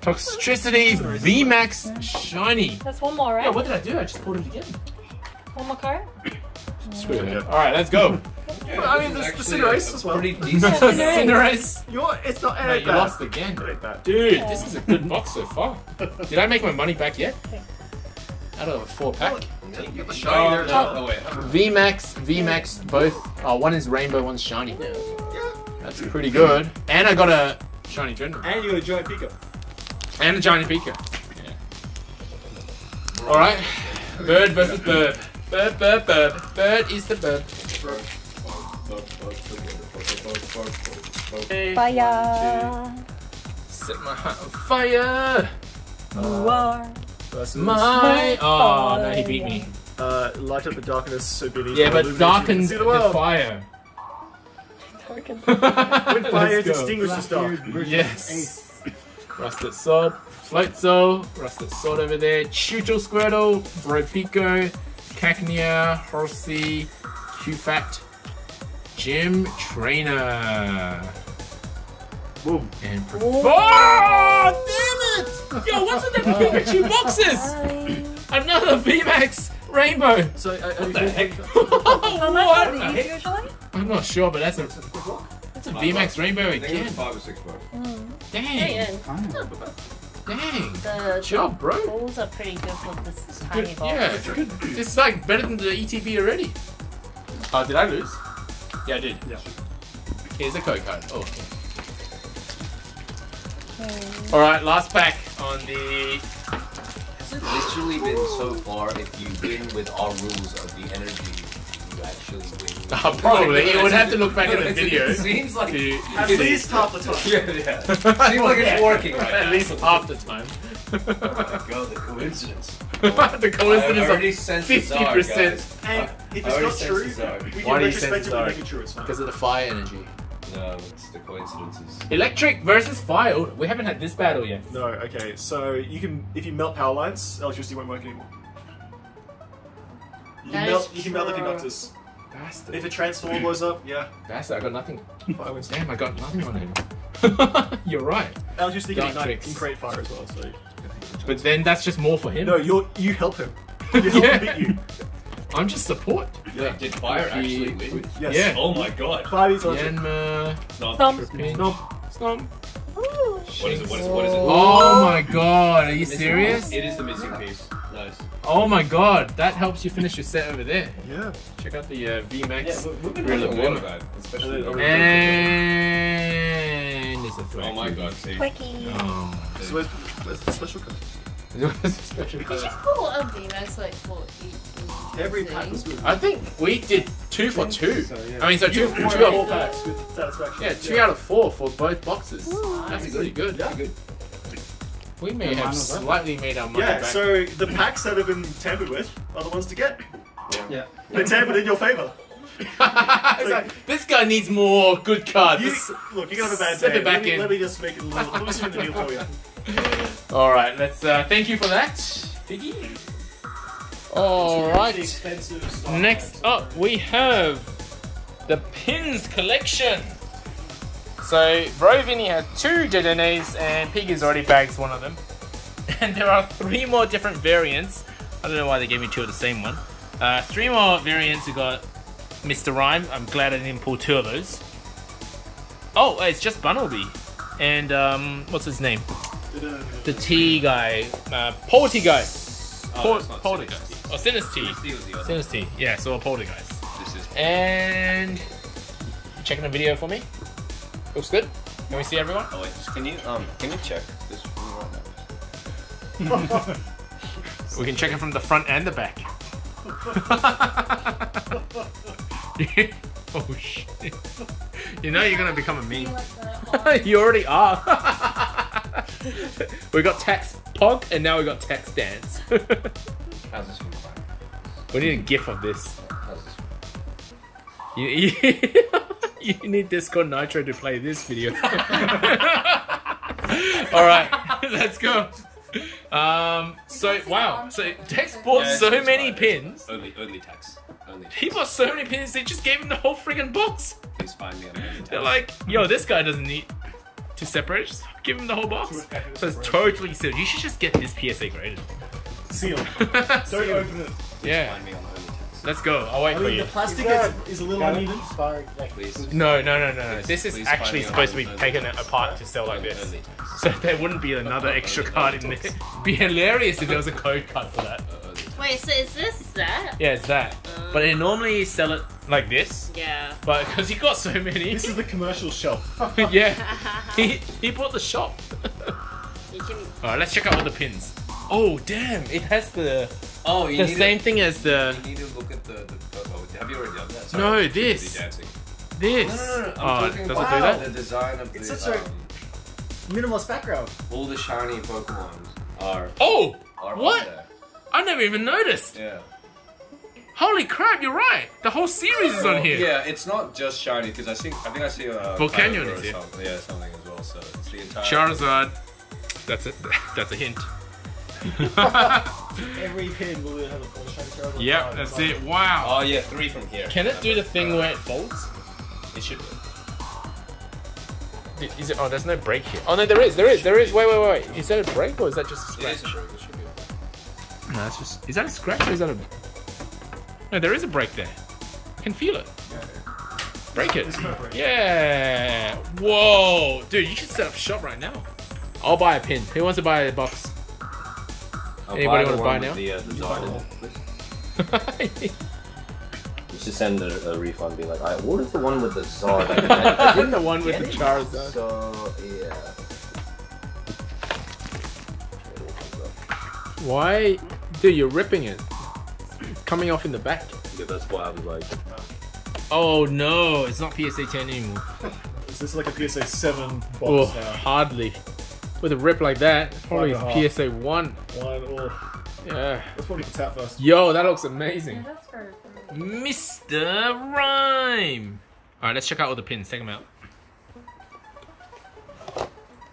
Toxtricity VMAX Shiny. That's one more, right? Yeah, what did I do? I just pulled it again. One more card? Screw it. Alright, let's go. Well, I mean, there's the Cinderace as well. Pretty decent. Cinderace. You're, it's not Mate, you lost again. It ain't bad. Dude, this is a good box so far. Did I make my money back yet? Out of a four pack. You got the shiny. VMAX, VMAX, both. Oh, one is rainbow, one's shiny. Yeah. That's pretty good. And I got a shiny Drednaw. And you got a giant Pika. And a giant Pika. Alright. Bird versus bird. Bird, bird, bird. Bird is the bird. Fire. Set my heart on fire. You are. Versus, My. Oh, no, he beat me. uh, light up the darkness so Billy Yeah, but illuminate you darken and the, the world. fire. When fire Let's is extinguished, is dark. Yes. Rusted Sword, Floatzel, Rusted Sword over there, Chucho Squirtle, Bropico, Cacnea, Horsey, Cufant, Gym Trainer. Boom. And Prof- Oh, damn it! Yo, what's with the Pikachu boxes? Another VMAX Rainbow. So, uh, what the heck? How much what? are these usually? I'm not sure, but that's a that's a VMAX Rainbow I think it again. five or six bucks. Dang, Hey, Fine. Dang. the Good job, bro. balls are pretty good for this Good, tiny box. yeah, it's good. This is like better than the ETB already. Oh, did I lose? Yeah, I did. Yeah. Here's a code card. Oh. Hmm. All right, last pack on the. Has it literally been so far if you win with our rules of the energy, you actually win? Uh, probably. You would have to look back at the It video. seems like to At see. least half the time. Yeah, yeah. Seems like it's working right At now. least half the time. Oh my god, the coincidence. the coincidence of sensed the Zard, 50%. guys. And if it's not true, the we Why can do you retrospectively make it true. It's fine. Because of the fire energy. No, it's the coincidences. Electric versus fire. We haven't had this battle yet. No, okay. So you can, if you melt power lines, electricity won't work anymore. You can That melt. is You can melt the true. conductors. Bastard. If a transformer blows up, yeah, Bastard, I got nothing. fire wins. Damn, I got nothing on him. You're right. Electricity can Dark ignite tricks. and create fire as well. So But then that's just more for him. no, you you help him. You help Yeah. him beat you. I'm just support. Wait, did fire actually win? Yes. Yeah. Oh my god. Five is electric. Yanma, Not Thump. Trapinch, No. Stomp. What is it? What is it? What is it? Oh my god, are you serious? It is the missing piece. Nice. Oh my god, that helps you finish your set over there. Yeah. Check out the uh, VMAX. we've been Really having a lot good. of that, especially. And then- And there's a threat. Oh my god, see. Quickie. Oh. So where's, where's the special code? Special Did you pull a VMAX like for each? Every pack was good. I think we did two for two. So, yeah. I mean, so two, You two won out four packs with satisfaction. yeah, two out of four for both boxes. That's really good. Yeah. good. We may have mine was up. slightly made our money Yeah, back. so the packs that have been tampered with are the ones to get. Yeah. They're tampered in your favor. It's like, this guy needs more good cards. You, look, you're gonna have a bad Slip day. it back let, me, in. let me just make it a little. Let me spin the wheel for you. All right, let's uh, thank you for that, Piggy. All right. Next up, we have the pins collection. So Brovini has two Dedennes and Piggy's already bags one of them. And there are three more different variants. I don't know why they gave me two of the same one. Uh, three more variants. We got Mr. Rime. I'm glad I didn't pull two of those. Oh, it's just Bunnelby. And um, what's his name? The T guy. Uh, guy. Pol- it's not Polteageist. Oh, Sinistea. Steals the other. Sinistea. Yeah, so a Polteageist. This is. And checking the video for me. Looks good. Can we see everyone? Oh wait, just- can you um can you check this one? We can check it from the front and the back. oh shit! You know you're gonna become a meme. you already are. we got Tax Pog and now we got Tax Dance. How's this feel? we need a GIF of this. How's this feel? You, you, you need Discord Nitro to play this video. All right, let's go. Um, so wow, so Tex bought Yeah, so it's many fine. pins. Only only tax. Only. He bought so many pins. They just gave him the whole friggin' box. Please find me on only tax. They're like, yo, this guy doesn't need to separate. Just give him the whole box. So it's totally sealed. You should just get this PSA graded. Seal. Don't Sealed. open it. Yeah, Find me on only tax. Let's go. I'll wait I for mean, you. the plastic Is is, is a little uneven. Fire, Please. No, no, no, no, no. Please- This is please actually find supposed to be on- taken on- apart to sell like this. So there wouldn't be another extra card in there. Be hilarious if there was a code card for that. Only tax. Wait, so is this that? Yeah, it's that. Oh. But they normally sell it like this. Yeah. But because he got so many, This is the commercial shelf. yeah, he he bought the shop. You can. Alright, let's check out all the pins. Oh damn! It has the Oh, you the need same to, thing as the You need to look at the. the oh, have you already done that? Sorry, No, this. dancing. this. No, no, no. no. I'm oh, talking does about it do that? the design of It's the. such a- um, Minimalist background. all the shiny Pokemon are. Oh, are what? There. I never even noticed. Yeah. Holy crap! You're right. The whole series is on here. Yeah, it's not just shiny because I think I think I see a Volcanion is here. something. Yeah, something as well. So it's the entire. Charizard. That's it. That's a hint. Every pin will have a full shiny Charizard. yep, card. that's it. Wow. Oh yeah, three from here. Can it do the thing where it folds? It should. be. Is it? Oh, there's no break here. Oh no, there is. There is. There is. Wait, wait, wait. wait. Is that a break or is that just a scratch? is a break. It should be. No, that's just. Is that a scratch or is that a? No, there is a break there. I can feel it. Break it. Yeah. Whoa, dude, you should set up shop right now. I'll buy a pin. Who wants to buy a box? I'll Anybody the wanna buy now? The, uh, the Zard. You should send a, a refund. Be like, I ordered the one with the Zard. I, I, I didn't the one with the Charizard. So yeah. Why? Dude, you're ripping it. It's coming off in the back. Yeah, that's why I was like. Oh no, it's not PSA 10 anymore. Is this like a PSA 7 box Oh, now? hardly. With a rip like that, probably Five and a half. PSA 1. One, oh, Yeah. let's probably get that first. Yo, that looks amazing. That's very cool. Mr. Rime. Alright, let's check out all the pins. Take them out. Did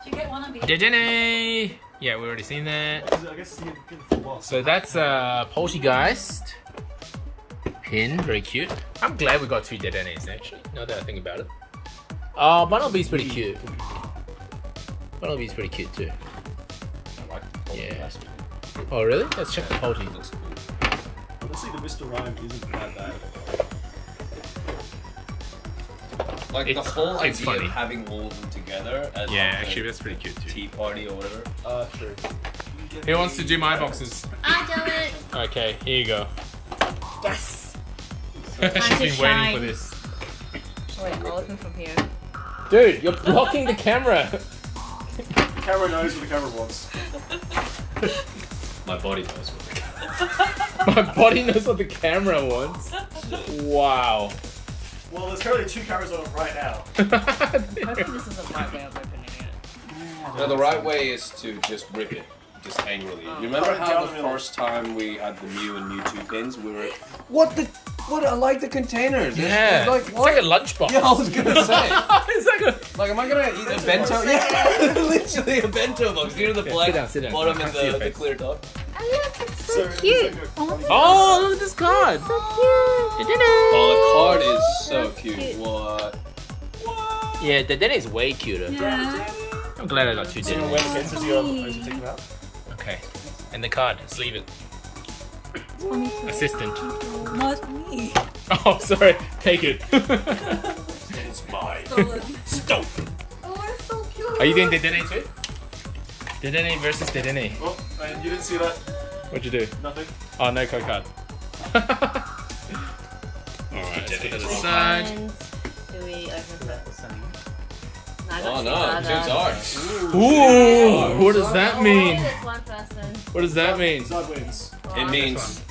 you get one of each? Dedenne! Yeah, we already seen that. I guess it's the the full. So that's uh, Polteageist. Pin, very cute. I'm glad we got two Dedennes actually, now that I think about it. Oh, Bunnelby's pretty cute. Bunnelby's pretty cute too. I like Yeah. Oh, really? Let's check the Polty. Looks cool. Honestly, the Mr. Rime isn't that bad. Like It's- the whole it's idea funny. of having all of them together as Yeah, like a actually, that's pretty cute too. tea party or whatever. Uh, true. Who wants to do my boxes? I do it. Okay, here you go. Yes. She's to been waiting shine. for this. Wait, I'll open from here. Dude, you're blocking the camera. Camera knows what the camera wants. My body knows what the camera wants. My body knows what the camera wants. Wow. Well, there's currently two cameras on it right now. Hopefully this is the right way of opening it. No, the right way is to just rip it, just angrily. You remember Oh, how the the first time we had the Mew and Mewtwo pins, we were what the what? I like the containers. Yeah. it's like It's like a lunchbox. yeah, I was gonna say. it's like a. Like, am I gonna eat a bento? Yeah, literally a bento box. You know the Yeah, sit down, sit down. bottom I and can't see your the, the clear top. Oh, look, it's so, So it's cute. like Oh, Oh, look at this card. so cute. Oh, the card is oh, so That's cute. cute. What? Yeah, the Denny is way cuter. Yeah. I'm glad I got two So you know Denny. where are, you have take them out. Okay. And the card, sleeve it. Assistant. Not me. Oh, sorry. Take it. It's mine. Stolen. Stop. Oh, it's so cute. Are you doing Dedenne too? Dedenne versus Dedenne. Oh, and you didn't see that? What'd you do? Nothing. Oh, no card. Alright, let's get to the side. And do we open first? Oh, no, I got Oh two no, cards. two cards. Ooh, what does that Oh, mean? this one first. What does that mean? Side wins. It means.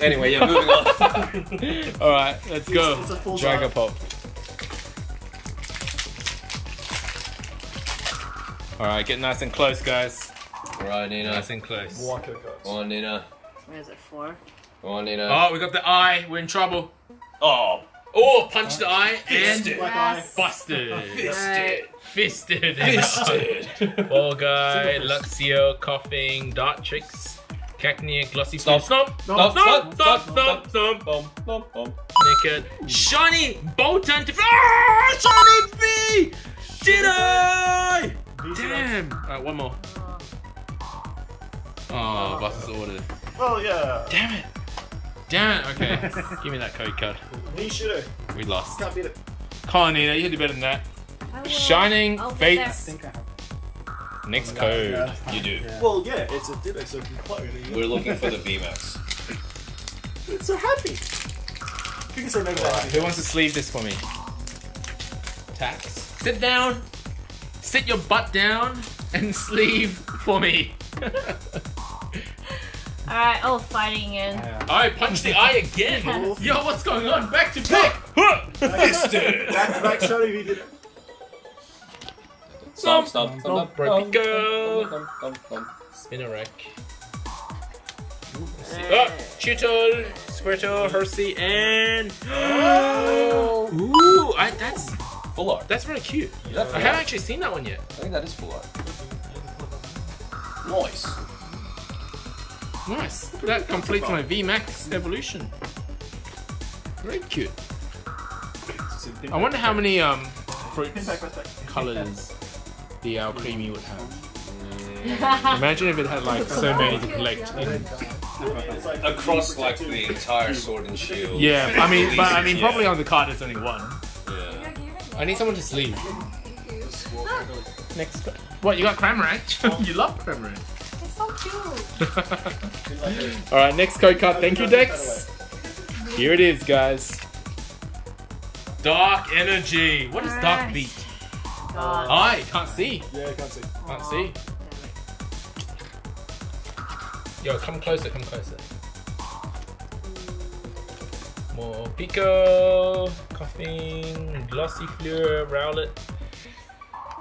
Anyway, yeah, moving on. Alright, let's go. It's a full Dragon side. Pop. Alright, get nice and close, guys. All right, Nina. Nice and close. One code cards. Come on, Nina. Where is it for? Come on, Nina. Oh, we got the eye. We're in trouble. Oh, Oh, punch the eye and Black eye. Yes. busted. Right. Fisted. Fisted. Ball guy, Luxio, Koffing, dart tricks, Cacnea, glossy Stop. Stop, Stop, stop, stop, stop, stop, stop, stop. Bum, bum, bum. Naked. Shiny Boltund. Ah, Shiny V! Did I? Damn. Alright, one more. Oh, boss is ordered. Well, yeah. Damn it. Damn it. Okay. Give me that code card. Me shooter. We lost. Can't beat it. Come on, Nina. You can do better than that. I will. Shining I'll get Fates. I think I have. Next Yeah. code. You do. Yeah. Well, yeah, it's a ditto, so if you plug it. We're looking for the VMAX. It's so happy. You can say maybe that. Who wants to sleeve this for me? Tax. Sit down. Sit your butt down. and sleeve for me. Alright, oh, fighting in. Alright, punch the eye again. Yo, what's going on? Back to back. Huh. Missed it. Back to back shot if he did it. Stop, stop, stop. Bro, Pico. Thump, thump, thump. Spinner rack. Oh, Chutol, Squirtle, Hersey, and ooh, I, that's Full art. that's very cute. Is that full I haven't art? actually seen that one yet. I think that is full art. Nice. Nice. That completes my VMAX evolution. Very cute. I wonder how many um fruits colors the Alcremie would have. Mm. Imagine if it had like so many to collect. In... Across like the entire sword and shield. Yeah, I mean, but I mean, probably on the card there's only one. Yeah. I need someone to sleeve. Next. co- What you got, Cramorant? you love Cramorant. It's so cute. All right, next code card. Thank you, Dex. Here it is, guys. Dark energy. What is dark Alright. beat? God. I can't see. Yeah, I can't see. Can't see. Yo, come closer. Come closer. More Pico, Koffing, Glossy Fleur, Rowlet,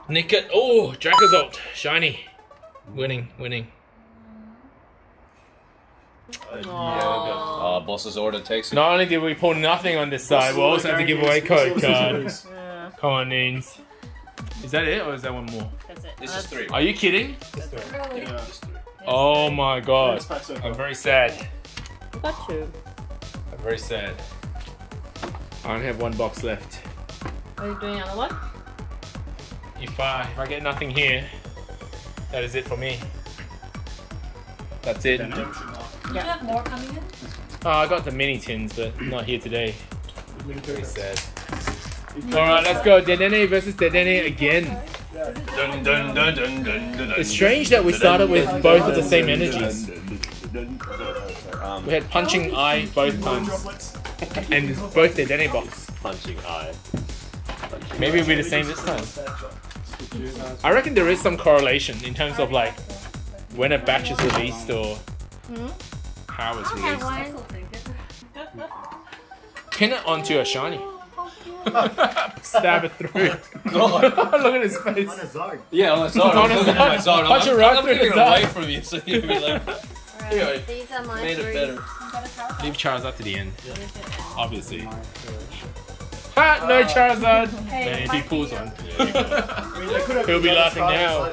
Nickit. Oh, Dracozolt, shiny. Winning, winning. Uh, boss's order takes it. Not only did we pull nothing on this side, we also have to give away code card. Yeah, Come on, Neens. Is that it, or is that one more? that's it. This is three. Are you kidding? Really? Yeah. Just three. Oh my god. Next pack. I'm very sad. I got two. I'm very sad. I only have one box left. Are you doing another one? If I if I get nothing here, that is it for me. That's it. Do you have more coming in? Oh, I got the mini tins, but not here today. Very sad. Alright, let's go. Dedenne versus Dedenne again. Dun, dun, dun, It's strange that we started with both of the same energies. We had punching eye both times, and it's both Dedenne box. punching eye. Maybe it'll be the same this time. I reckon there is some correlation in terms of like when a batch is released or how it's released. one. I'll take it. Pin it onto a shiny. Stab it through. God. Look at his face. On a Zard. Yeah, on the side. On I'm his looking at my side. side. Punch I'm, it right I'm through keeping his it away from you, so you'll be like, Alright, these are my made three. it better. Leave Charizard to the end, obviously. Ha! No ah. Charizard! Hey, Man, if he pulls feet one. I mean, they could have He'll be laughing now.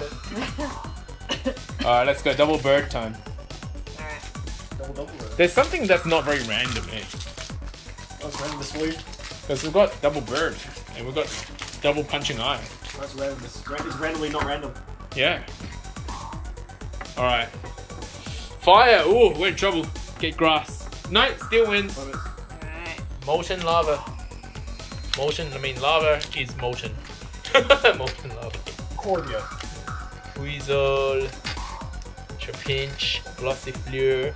Alright, let's go. Double bird time. Alright. Double, double, right? There's something that's not very random here. That's randomness for you. Because we've got double bird, and we've got double punching eye. That's randomness. Ra- It's randomly not random. Yeah. Alright. Fire! Ooh, we're in trouble. Get grass. No, still wins. Love it. Alright. Molten lava. Molten, I mean lava is molten. molten lava. Cordia. Weasel. Trapinch. Gossifleur.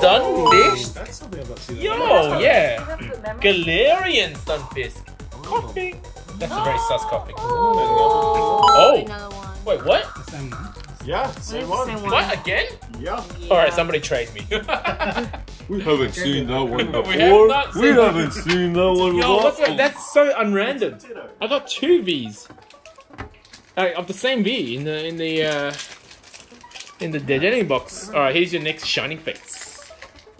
Stunfisk. That's something I've not seen. Yo, You yeah. have good memory. Galarian Stunfisk. Koffing. That's a very sus Koffing. Oh, Oh. another one. Wait, what? The same one. Yeah, What same one. the same one? What, again? Yeah. Yeah. Alright, somebody trade me. We haven't seen that one before. We have not seen that. seen that one Yo, what's that? That's so unrandom. I got two V's. Uh, of the same V in the in the uh, in the dead ending box. All right, here's your next Shining Fates.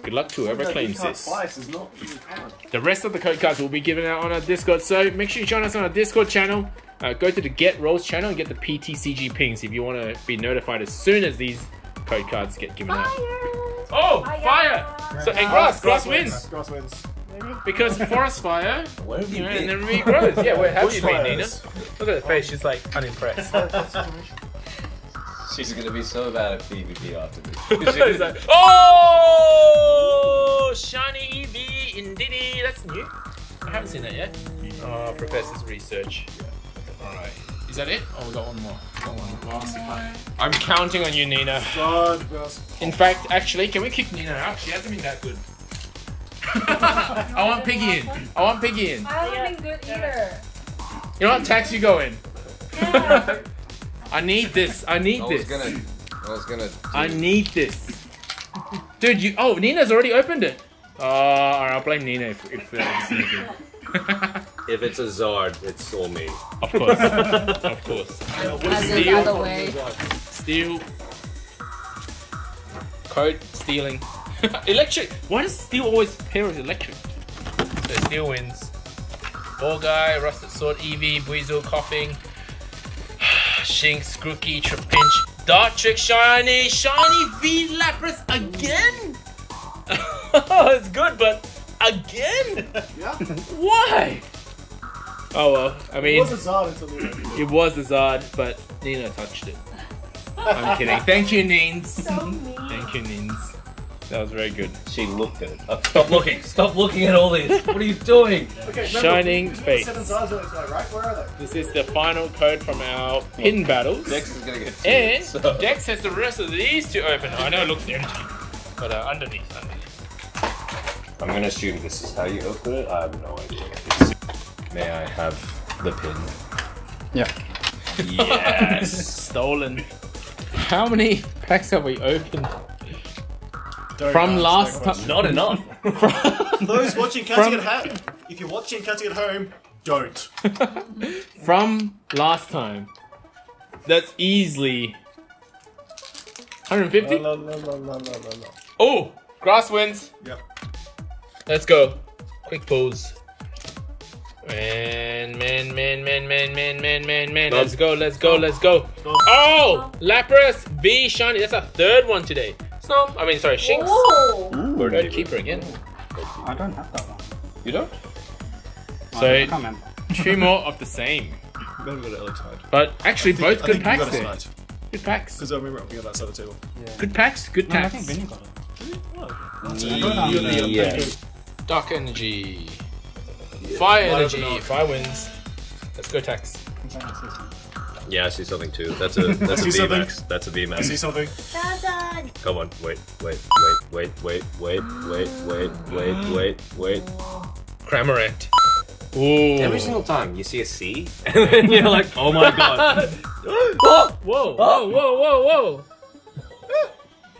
Good luck to whoever No, claims this. Twice is not even common. The rest of the code cards will be given out on our Discord, so make sure you join us on our Discord channel. Uh, go to the Get Roles channel and get the PTCG pings if you want to be notified as soon as these code cards get given out. Oh, fire! So and grass, grass wins Grass wins. because forest fire. Have You you know, and then regrows. Yeah, where have Bush you been, Nina? Look at the face; she's like unimpressed. She's gonna be so bad at PvP after It's this. like, oh, shiny Eevee in Diddy. That's new. I haven't seen that yet. Oh, Professor's research. Yeah. All right. Is that it? Oh, we got one more. Got one more. I'm counting on you, Nina. In fact, actually, can we kick Nina out? She hasn't been that good. I want Piggy in. I want Piggy in. I haven't been good either. You know what? Tax, you go in. Yeah. I need this. I need I this. gonna. I was gonna. I need this. Dude, you. Oh, Nina's already opened it. Oh, alright, I'll blame Nina if, if uh, it's sneaking. If it's a Zard, it's all me. of course. of course. As in Steal. Steal. Code stealing. electric. Why does steel always pair with electric? So steel wins. Ball guy, rusted sword, Eevee, Buizel, Koffing. Shinx, Grookey, Trapinch, Dart Trick, Shiny, Shiny V Lapras again? it's good, but again? Yeah. Why? Oh well, I mean. It was a Zard until the end. it was a Zard, but Nina touched it. I'm kidding. Thank you, Neens. So mean. Thank you, Neens. That was very good. She looked at it. Uh, stop looking. Stop looking at all this. What are you doing? Okay, remember, Shining we got face. Seven Zards earlier today, right? Where are they? This is the final code from our pin battles. Dex is gonna get two. And so- Dex has the rest of these to open. I know it looks empty, but uh, underneath, underneath. I'm gonna assume this is how you open it. I have no idea. It's- May I have the pin? Yeah. Yes, stolen. How many packs have we opened Don't from ask last time? Not enough. From, Those watching counting From- at home, if you're watching counting at home, don't. from last time. That's easily 150. La, la, la. Oh, grass wins. Yep. Let's go. Quick pause. Man, man, man, man, man, man, man, man, man. Let's go, let's go, let's go. Oh, Lapras V Shiny. That's our third one today. Snom. I mean, sorry, Shinx. Oh. Third keeper again. I don't have that one. You don't? I So can't two more of the same. Better go to Alex side. But actually, both good think you packs got a there. side. Good packs. Because I remember it being on that side of the table. Good packs. Good No, I packs. think Vinny got it. Oh, yeah. Dark energy. Fire Light energy. overnight. Fire wins. Let's go tax. Yeah, I see something too. That's a that's a see something? VMAX. That's a I see something. Dad. Come on, wait, wait, wait, wait, wait, wait, wait, wait, wait, wait, wait. Cramorant. Ooh. Every single time you see a C, and then you're like, oh my god. Whoa, whoa, whoa, oh. whoa, whoa, whoa.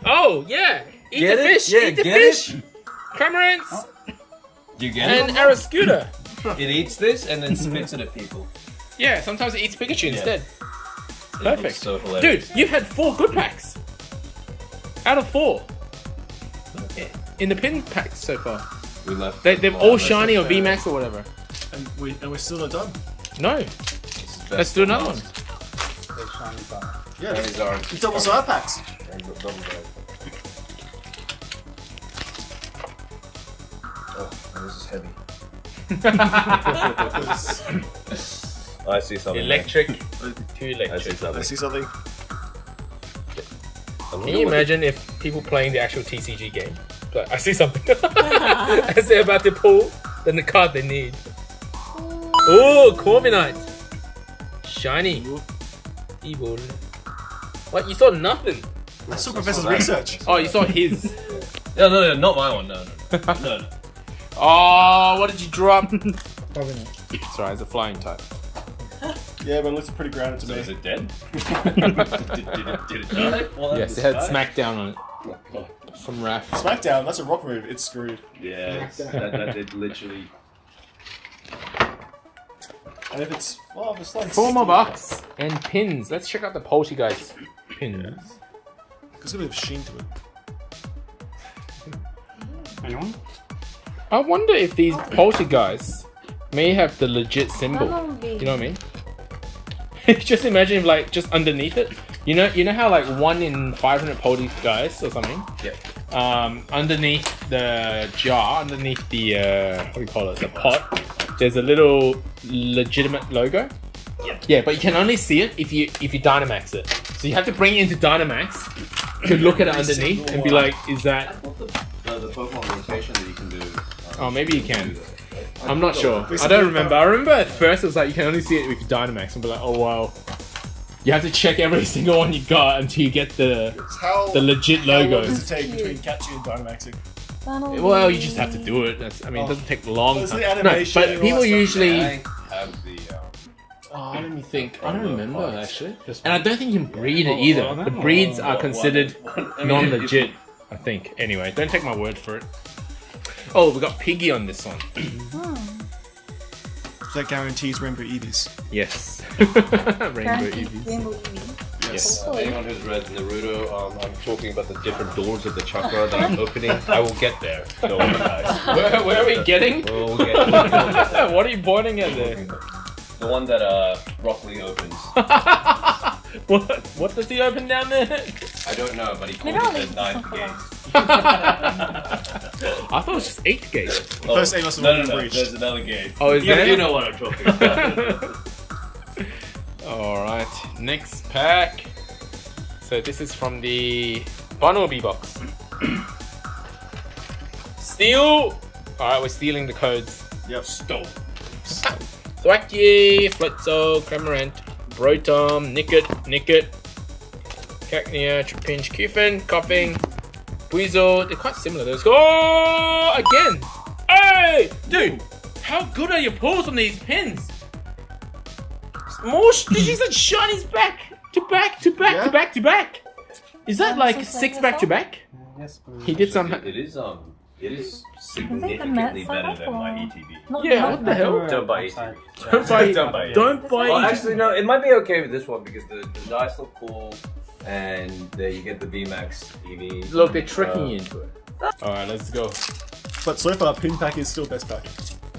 Oh, yeah. Eat Get the it? fish. Yeah, eat the get fish. Cramorants You get and it? Arrokuda. It eats this and then spits it at people. Yeah, sometimes it eats Pikachu Yeah. instead. Perfect. so hilarious. Dude, you've had four good packs. Out of four. In the pin packs so far. we left. They, they've all shiny or VMAX or whatever. And, we, and we're still not done. No. Let's do another one. They shiny bar. Yeah. These are You double side packs. Oh, this is heavy. I see something. Electric. Two I see electric. I see something. Can you imagine if people playing the actual TCG game? Like, I see something. As they're about to pull, then the card they need. Oh, Corviknight. Shiny. Evil. What? You saw nothing? I saw Professor's research. Oh, you saw his. No, no, no, not my one. No, no, no. no, no. Oh, what did you drop? Sorry, it's a flying type. Yeah, but it looks pretty grounded to So me. is it dead? did, did, it, did it die? Well, Yes, it had the Smackdown on it. From Raph. Smackdown, that's a rock move. It's screwed. Yeah, it's- that, that did literally. And if it's well, if it's like Four more bucks and pins. Let's check out the Polteageist pins. There's gonna be a sheen to it. Anyone? I wonder if these Polteageists may have the legit symbol. Probably. You know what I mean? just imagine if like just underneath it. You know, you know how like one in five hundred Polteageists or something. Yep. Um, underneath the jar, underneath the uh, what do you call it, the pot, there's a little legitimate logo. Yep. Yeah, but you can only see it if you if you Dynamax it. So you have to bring it into Dynamax to look at it underneath and be like, is that? The, the Pokemon rotation that you can do. Oh, maybe you can. I'm not sure. I don't remember. I remember at first it was like you can only see it with Dynamax and be like, oh wow. You have to check every single one you got until you get the how the legit how long logo. does it take between catching and Dynamaxing? Well, you just have to do it. That's, I mean, it doesn't take long Well, it's time. the No, but people usually I have the. Um, Oh, let me think. I don't remember Hearts. actually. And I don't think you can breed it either. The breeds are considered non-legit. I think. Anyway, don't take my word for it. Oh, we got Piggy on this one. That guarantees Rainbow Eevees. Yes. Rainbow Eevees. Rainbow Eevee. Yes. Anyone who's read Naruto, um, I'm talking about the different doors of the chakra that I'm opening. I will get there. Don't worry, guys. Where, where are we getting? We'll get, there. what are you pointing at there? The one that uh, Rock Lee opens. what? What does he open down there? I don't know, but he called it leave the ninth gate. Last. I thought it was just eighth gate. First Amos no, no, was no, breached. There's another gate. Oh, is you, there? you know what I'm talking about. Alright, next pack. So this is from the Bumblebee box. Steal! Alright, we're stealing the codes. Yep. Stop. Thwackey, Flitzo, Cramorant, Brotom, Nickit, Nickit, Cacnea, Trapinch, Cufant, Koffing, Buizel. They're quite similar. Let's go! Again! Hey! Dude, how good are your pulls on these pins? More sh- did you said shinies back to back to back Yeah. to back to back. Is that Um, like so six back to back? Yes, please. He did some. It, it is um, it is significantly better are than my or- ETB. Not Yeah, what the hell? Don't buy ETB. Don't buy Don't buy. Don't buy Well, actually, no. It might be okay with this one because the, the dice look cool, and there you get the VMAX EV. Look, they're tricking Uh, you into it. Alright, let's go. But so far, pin pack is still best pack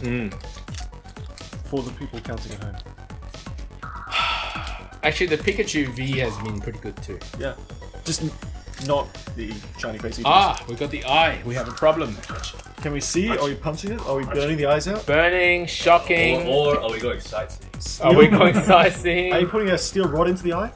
Mm. for the people counting at home. Actually, the Pikachu V has been pretty good too. Yeah. Just not the shiny face Eevees. Ah, we got the eye. We have a problem. Can we see? Are we punching it? Are we burning the eyes out? Burning, shocking. Or, or are we going sightseeing? Are we going sightseeing? Are you putting a steel rod into the eye?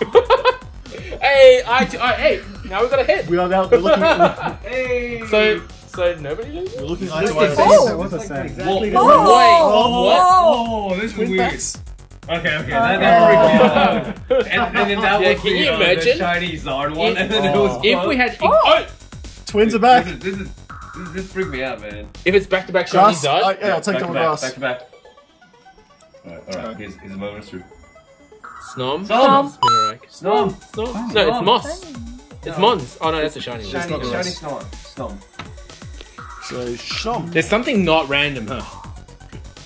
hey, eye to eye. Hey, now we got a hit. We are now we're looking, we're Hey! So, so nobody knows. we're looking eye to eye. Oh! That was the same. Exactly Oh! what? Oh, this is weird. packs. Okay, okay, Uh, that, that freaked me out. And, and then that Yeah, was can the, you uh, imagine? the shiny Zard one, If- and then it was If we had, Oh! oh, Twins are This back. is, this is this, this freaked me out, man. if it's back to back shiny Grass. Zard, Uh, yeah, I'll take back double to back, grass. back to back. Alright, alright. Okay. Here's, here's a moment through. Snom, Snom! Spinarak. Snom! Snom. No, it's Moss. It's Mons. Oh no, that's a shiny. Shiny, not shiny. Snom. Snom. So Shom. There's something not random, huh?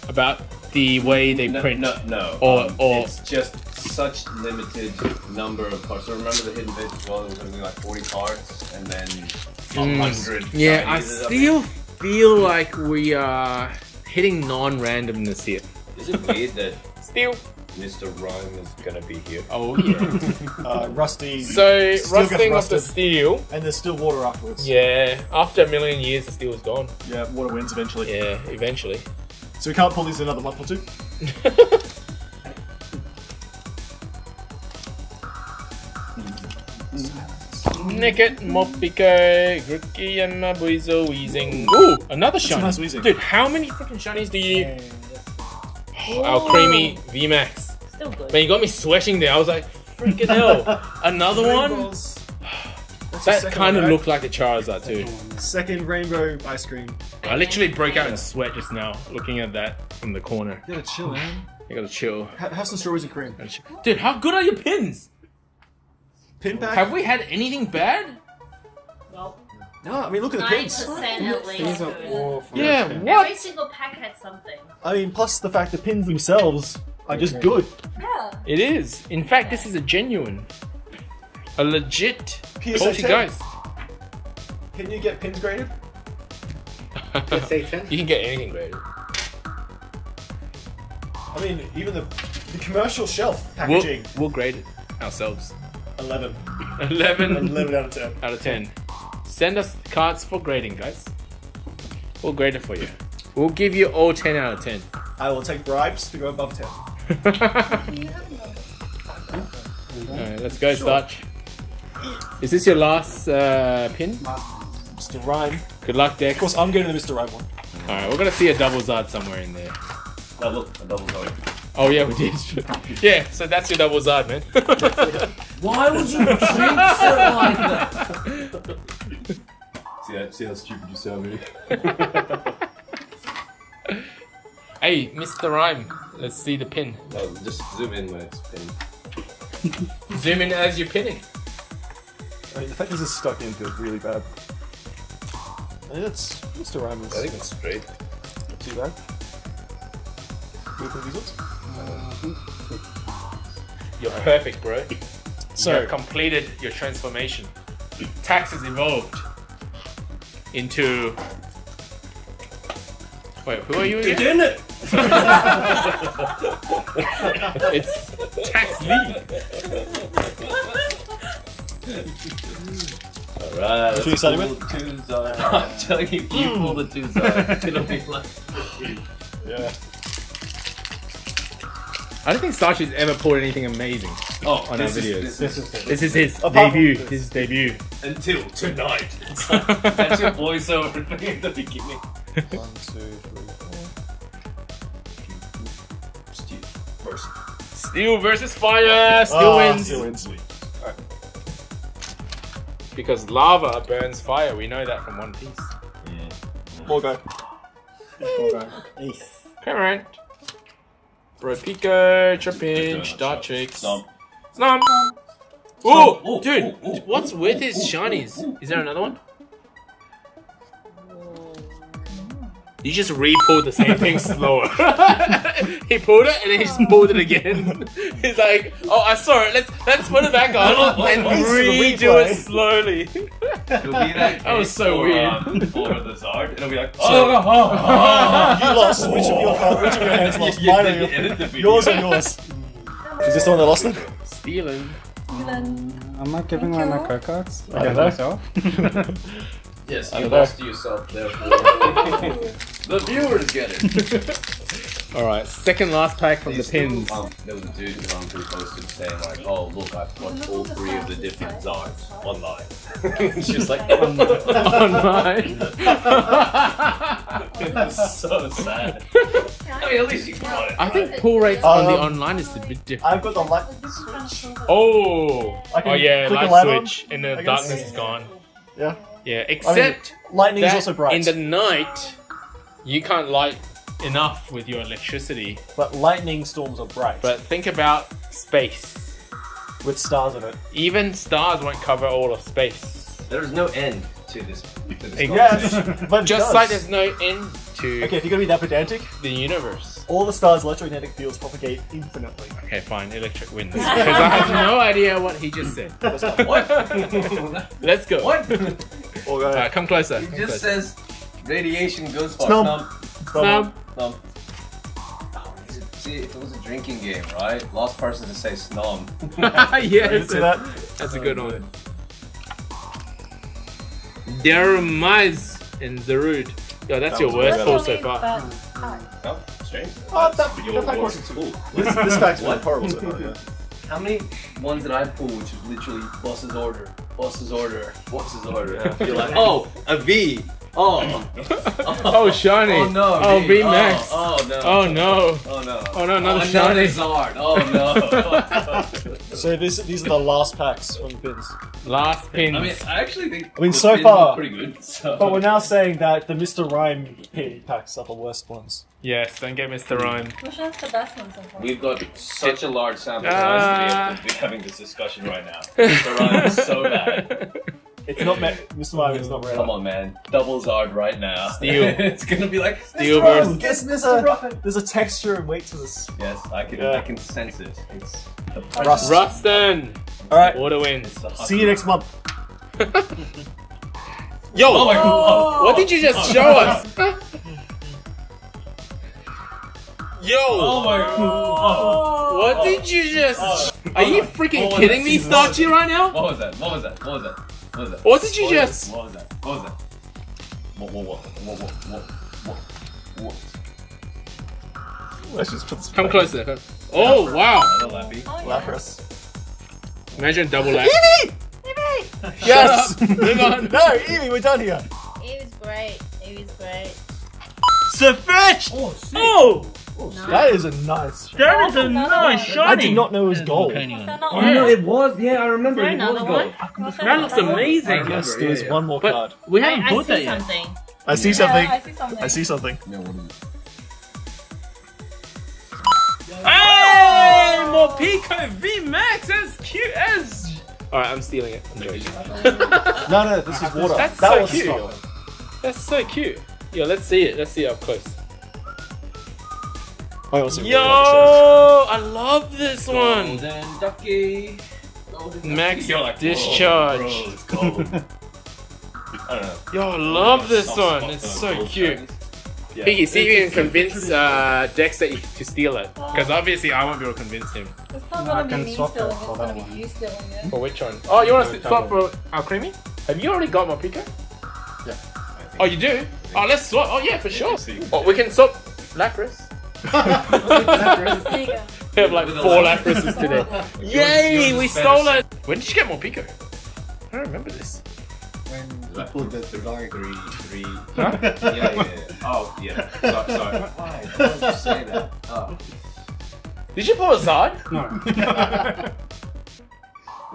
About the way they No, print. no, no. Or- um, or- it's just such limited number of cards. So remember the hidden bits as well. There was only like 40 cards, and then Mm. 100. Yeah, I shinies. still feel like we are hitting non-randomness here. Is it weird that Still. Mr. Rime is gonna be here? Oh yeah. Uh, rusty. so Steel rusting of the steel. and there's still water afterwards. Yeah. After a million years, the steel is gone. Yeah, water wins eventually. Yeah, eventually. So we can't pull these in another month or two. Nickit, Morpeko, Grookey, and Mabuizo, Weezing. Ooh, another shiny. nice Weezing. Dude, how many freaking shinies do you? Our creamy VMAX. Still good. Man, you got me sweating there. I was like, freaking hell. Another one? Rainbows. That's the That second kind of one, right? looked like the Charizard too. Second rainbow ice cream. I literally broke out in sweat just now looking at that from the corner. You gotta chill, man. I gotta chill. Ha- have some strawberries and cream. Dude, how good are your pins? Pin pack? Have we had anything bad? Well, No, I mean look at the nine pins. percent at least. These are good. awful. Yeah, Every single pack had something. I mean, plus the fact the pins themselves are just good. Yeah. It is. In fact, this is a genuine, a legit PSA quality 10. guys. Can you get pins graded? Say 10? You can get anything graded. I mean, even the the commercial shelf We'll, packaging. we'll grade it ourselves. 11. 11 11 out of 10. out of 10. Send us cards for grading, guys. We'll grade it for you. We'll give you all 10 out of 10. I will take bribes to go above 10. Alright, let's go, Sure. Starch. Is this your last uh, pin? Mr. Rime. Good luck, Dex. Of course, I'm getting the Mr. Rime one. Alright, we're gonna see a double Zard somewhere in there. Double, a double zone. Oh, yeah, we did. yeah, so that's your double Zard, man. Why would you drink so like that? See that? See how stupid you sound, me? hey, Mr. Rime. Let's see the pin. No, just zoom in when it's pinned. Zoom in as you're pinning. I mean, the fact this is stuck in feels really bad. I think that's Mr. Ryman's I think it's straight. not too bad. Can we put these ones? You're perfect, bro. So- you have completed your transformation. Tax has evolved into. Wait, who are you again? Didn't it? it's Tax Lee. Alright, Which one you starting pull the two Zard. I'm telling you, if you pull the two Zard, it's gonna be like. Yeah. I don't think Sachi's ever pulled anything amazing Oh, on our this is- videos. this is- This is his Apart debut. this. His debut. Until tonight. That's your voiceover in the beginning. One, two, three, four. Steve, first. Steel versus fire. Steel Ah, wins. Steel wins. Because lava burns fire. We know that from One Piece. More go. More go. Ace. Correct. Bro Pico, Trapinch, Dart Tricks. Stomp. Snom. Ooh, Ooh, dude, ooh, ooh, what's with his shinies? Is there another one? You just re-pulled the same thing slower. he pulled it and then he just pulled it again. He's like, "Oh, I saw it. Let's let's put it back on and What's redo it slowly." It'll be that, That was so for, weird. Um, for the Zard. It'll be like, So- oh, you lost. Which of your which of your hands lost? You Mine or didn't your- edit the video. yours or yours? Is this the one that lost it? Stealing. I'm not giving away my credit cards. I, get myself. yes, you lost yourself, there. the viewers get it. All right, second last pack from the pins. Um, there was a dude who um, who posted saying like, "Oh look, I've got all three of the different Zards online." it's just like Online. it's so sad. I mean, at least you got it. I think pull rates on the Um, online is a bit different. I've got the light. Oh, I can oh yeah, flick a light light on, switch and the I guess. darkness is gone. Yeah. Yeah, except Lightning is that also bright. in the night you can't light enough with your electricity. But lightning storms are bright. But think about space. with stars in it. Even stars won't cover all of space. There's no end to this. To this Yes. but Just does. like there's no end to Okay, if you're gonna be that pedantic, the universe. all the stars' electromagnetic fields propagate infinitely. Okay, fine, electric wins. Because I have no idea what he just said. what? Let's go. What? Or Alright, come closer. He come just closer. says radiation goes far. Snum. Snub. Snum. See, if it was a drinking game, right? Last person to say snom. yes, that? that's a good one. Dermaz and Zarude. Yo, that's That your worst pull That's so far. Oh, strange. Oh, that, Your that pack worst wasn't pull. This, this pack's What? horrible so far, yeah. How many ones did I pull, which is literally boss's order, boss's order, boss's order? You're like, oh, a V. Oh. Oh, oh shiny. Oh no. Oh, V. V Max. Oh, oh no. Oh no. Oh no. Oh, no, another oh, shiny. Zard. Oh no. So this, these are the last packs from the pins. Last pins. I mean, I actually think. I mean, so far- pretty good. So. But we're now saying that the Mr. Rime pin packs are the worst ones. yes, don't get Mr. Rime. Which one's the best one so far? We've got such a large sample size to be to be having this discussion right now. The rhyme is so bad. It's not me- Mr. Rime is not red. Come on, man. Double Zard right now. Steel. it's gonna be like Steel versus- Guess there's a there's a texture and weight to this. Yes, I can. Yeah. I can sense it. It's the Rust. Rustin. All right. Water wins. The hot- See you next month. Yo, Oh my god! what did you just oh. show us? Yo, Oh my god! what did you just? Oh. Are you freaking Oh, kidding me, that's- Starchy, right now? What was that? What was that? What was that? What, was what did you just? What was that? What was that? What? What? What? What? What? What? What? Let's just put some. Come closer. Come. Oh Lapras. wow! Another Lappy. Oh, yeah. Lapras. Imagine double Lappy. Eevee! Eevee! yes. Move on. No, Eevee, we're done here. Eevee's great. Eevee's great. Sir Fetch! Oh, sick. oh! That is a nice. shot. That is a nice I did not know it was gold. Was there not Oh one? no, it was. Yeah, I remember. It was gold. one? Was there That looks another one? amazing! Yes, there's Yeah, yeah. one more But- card. We haven't I bought that yet. something. I see Yeah, something. I see something. I see something. Yeah, what is it? Morpeko V Max as cute as. Alright, I'm stealing it. I'm joking. No, no, this is water. That's that so was cute. Scotland. That's so cute. Yo, let's see it. Let's see it up close. I also really Yo, like I love this one. Golden ducky. Max You're like, whoa, discharge. Bro. I don't know. Yo, I love this one. It's so cute. shinies. Yeah. Piggy, see if you can convince uh, Dex that you, to steal it. Because obviously I won't be able to convince him. It's not No, gonna can be me swap stealing it, for it's that gonna one. be you stealing it. For which one? Oh, you want to swap for Alcremie? Have you already got my Pico? Yeah. Oh, you do? Oh, let's swap. Oh, yeah, for sure. so Oh, we can swap Lapras. There you go. We have like four Laprases today. Yay, we stole it. When did you get Morpeko? I don't remember this. When you pulled the Zard. Three, three. Huh? Yeah, yeah, yeah. Oh, yeah. So, sorry. Why? Why did you say that? Oh. Did you pull a Zard? No.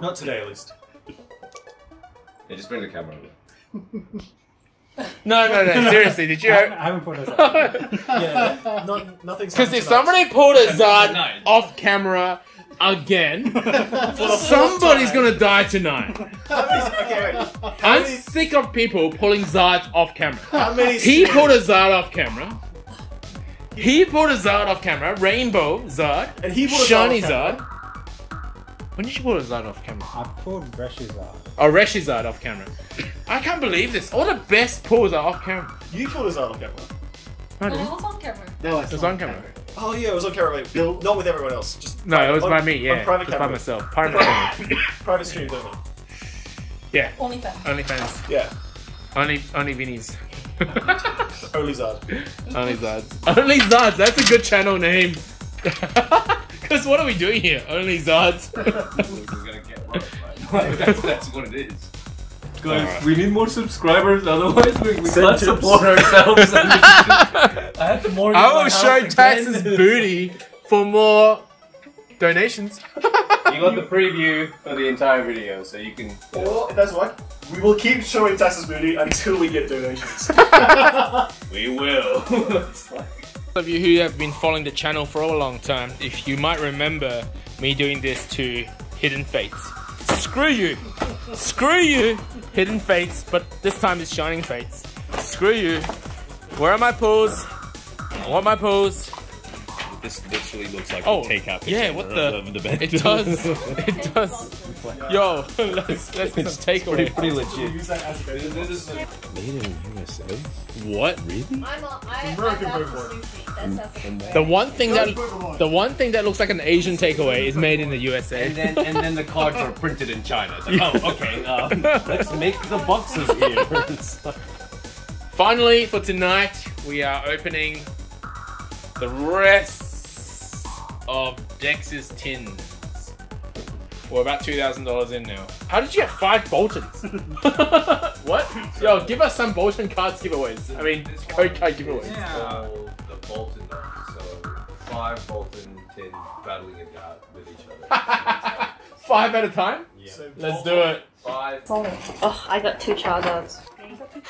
Not today, at least. Yeah, just bring the camera over. No, no, no. Seriously, did you? I haven't- I haven't put it up. Yeah, not, nothing's Because if tonight. somebody pulled a Zard Tonight. off camera again, For the fourth somebody's gonna die tonight. Okay, wait. I'm sick of people pulling Zards off camera. How many? He pulled a Zard off camera. He pulled a Zard off camera. Rainbow Zard. And he pulled a Zard Shiny off Zard. camera. When did you pull a Zard off camera? I pulled brushes out. Oh, Reshizard off camera. I can't believe this. All the best pulls are off camera. You pulled his out on camera. I Well, it was on camera. No, It was on camera. Oh yeah, it was on camera. Wait, not with everyone else. Just No, it was on- by me. on Yeah, private just by myself. Private camera. Private stream only. Yeah. Only fan. Only fans. Yeah, Only, only Vinnies. only Zard. only Zards. Only Zards. That's a good channel name. Because what are we doing here? Only Zards. We're gonna get right. that's, that's what it is. Guys, we need more subscribers, otherwise we, we can't tips. support ourselves. I have to mortgage I will house show again. Tax's booty for more donations. You got the preview for the entire video, so you can. Or if that's what, we will keep showing Tass's booty until we get donations. We will. of you who have been following the channel for a long time, if you might remember me doing this to Hidden Fates. Screw you! Screw you! Hidden Fates, but this time it's Shining Fates. Screw you. Where are my pulls? I want my pulls. This literally looks like Oh, a takeout. yeah, what the- Of the bed. It does. It does. Yo, let's, let's get some takeaway. Pretty legit. Use that as a this is Made in the USA? What? Really? I'm a, I, American I love sushi. That's that's The one thing that the one thing that looks like an Asian takeaway is made in the USA. and USA. then and then the cards are printed in China. It's like, oh, okay. Um, let's make the boxes here. Finally, for tonight, we are opening the rest of Dex's tins. We're about two thousand dollars in now. How did you get five Boltunds? what? Yo, give us some Boltund cards giveaways. I mean, code card giveaways. called the Boltund Off. So five Boltund tins battling it out with each other. Five at a time. So Let's do it. Five. Oh, I got two Charizards.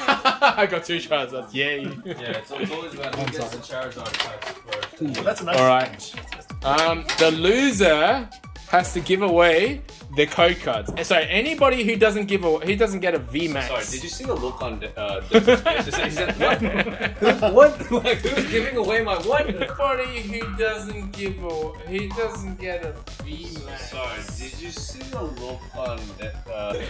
I got two Charizards. Yay! Yeah, it's, it's always about who gets the Charizard types first. Well, that's a nice. All right. Um, the loser has to give away the code cards. So anybody who doesn't give a who doesn't get a V Max. Sorry, did you see the look on uh, face? He said- what? what? Like, who's giving away my what? Anybody who doesn't give a he doesn't get a V Max. Sorry, did you see the look on that? Uh,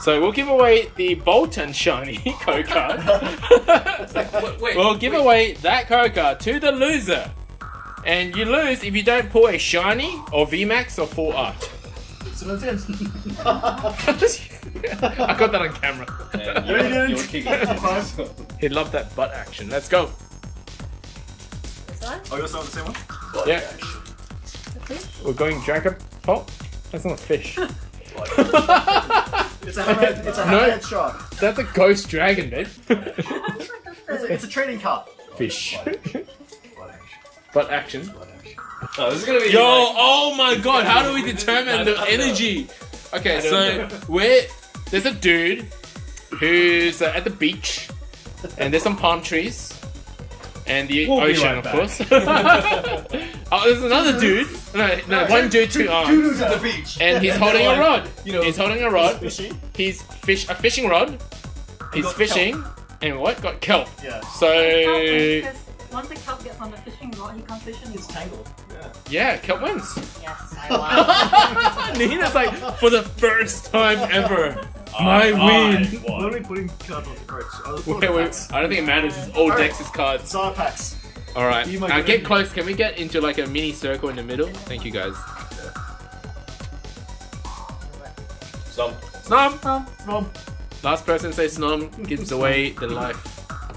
So we'll give away the Boltund shiny code card. wait, wait, we'll give wait. away that code card to the loser. And you lose if you don't pull a shiny or V Max or full art. So that's it. I got that on camera. And No, you you're, you're kicking He loved that butt action. Let's go. This one? Oh, you're still on the same one? Yeah. We're going Dragon Pop? Oh, that's not a fish. It's a hammerhead, it's a No. shark. That's a ghost dragon, babe. It's a, it's a trading card. fish. Butt action. Oh, this is gonna be. Yo, like- oh my god, how do we determine the energy? Okay, so we're there's a dude who's uh, at the beach, and there's some palm trees, and the We'll ocean, right of course. Oh, there's another dude. No, no, one dude, two arms. Dudes at the beach. And he's holding a rod. You know, He's holding a rod. Fishy? He's fish a fishing rod. He's got fishing. And what? Got kelp. Yeah. So Because once the kelp gets on the fishing rod, he can't fish anymore. It's tangled. Yeah. yeah, kelp wins. Yes, I won. Nina's like for the first time ever. My win. What are we putting cards on the cards? Wait, wait, I don't think it matters. It's all Alright. Dex's cards. Star packs. All right. You might Now get get in. close. Can we get into like a mini circle in the middle? Thank you guys. Some. Snom. Snom. Last person to say snom gives away the life.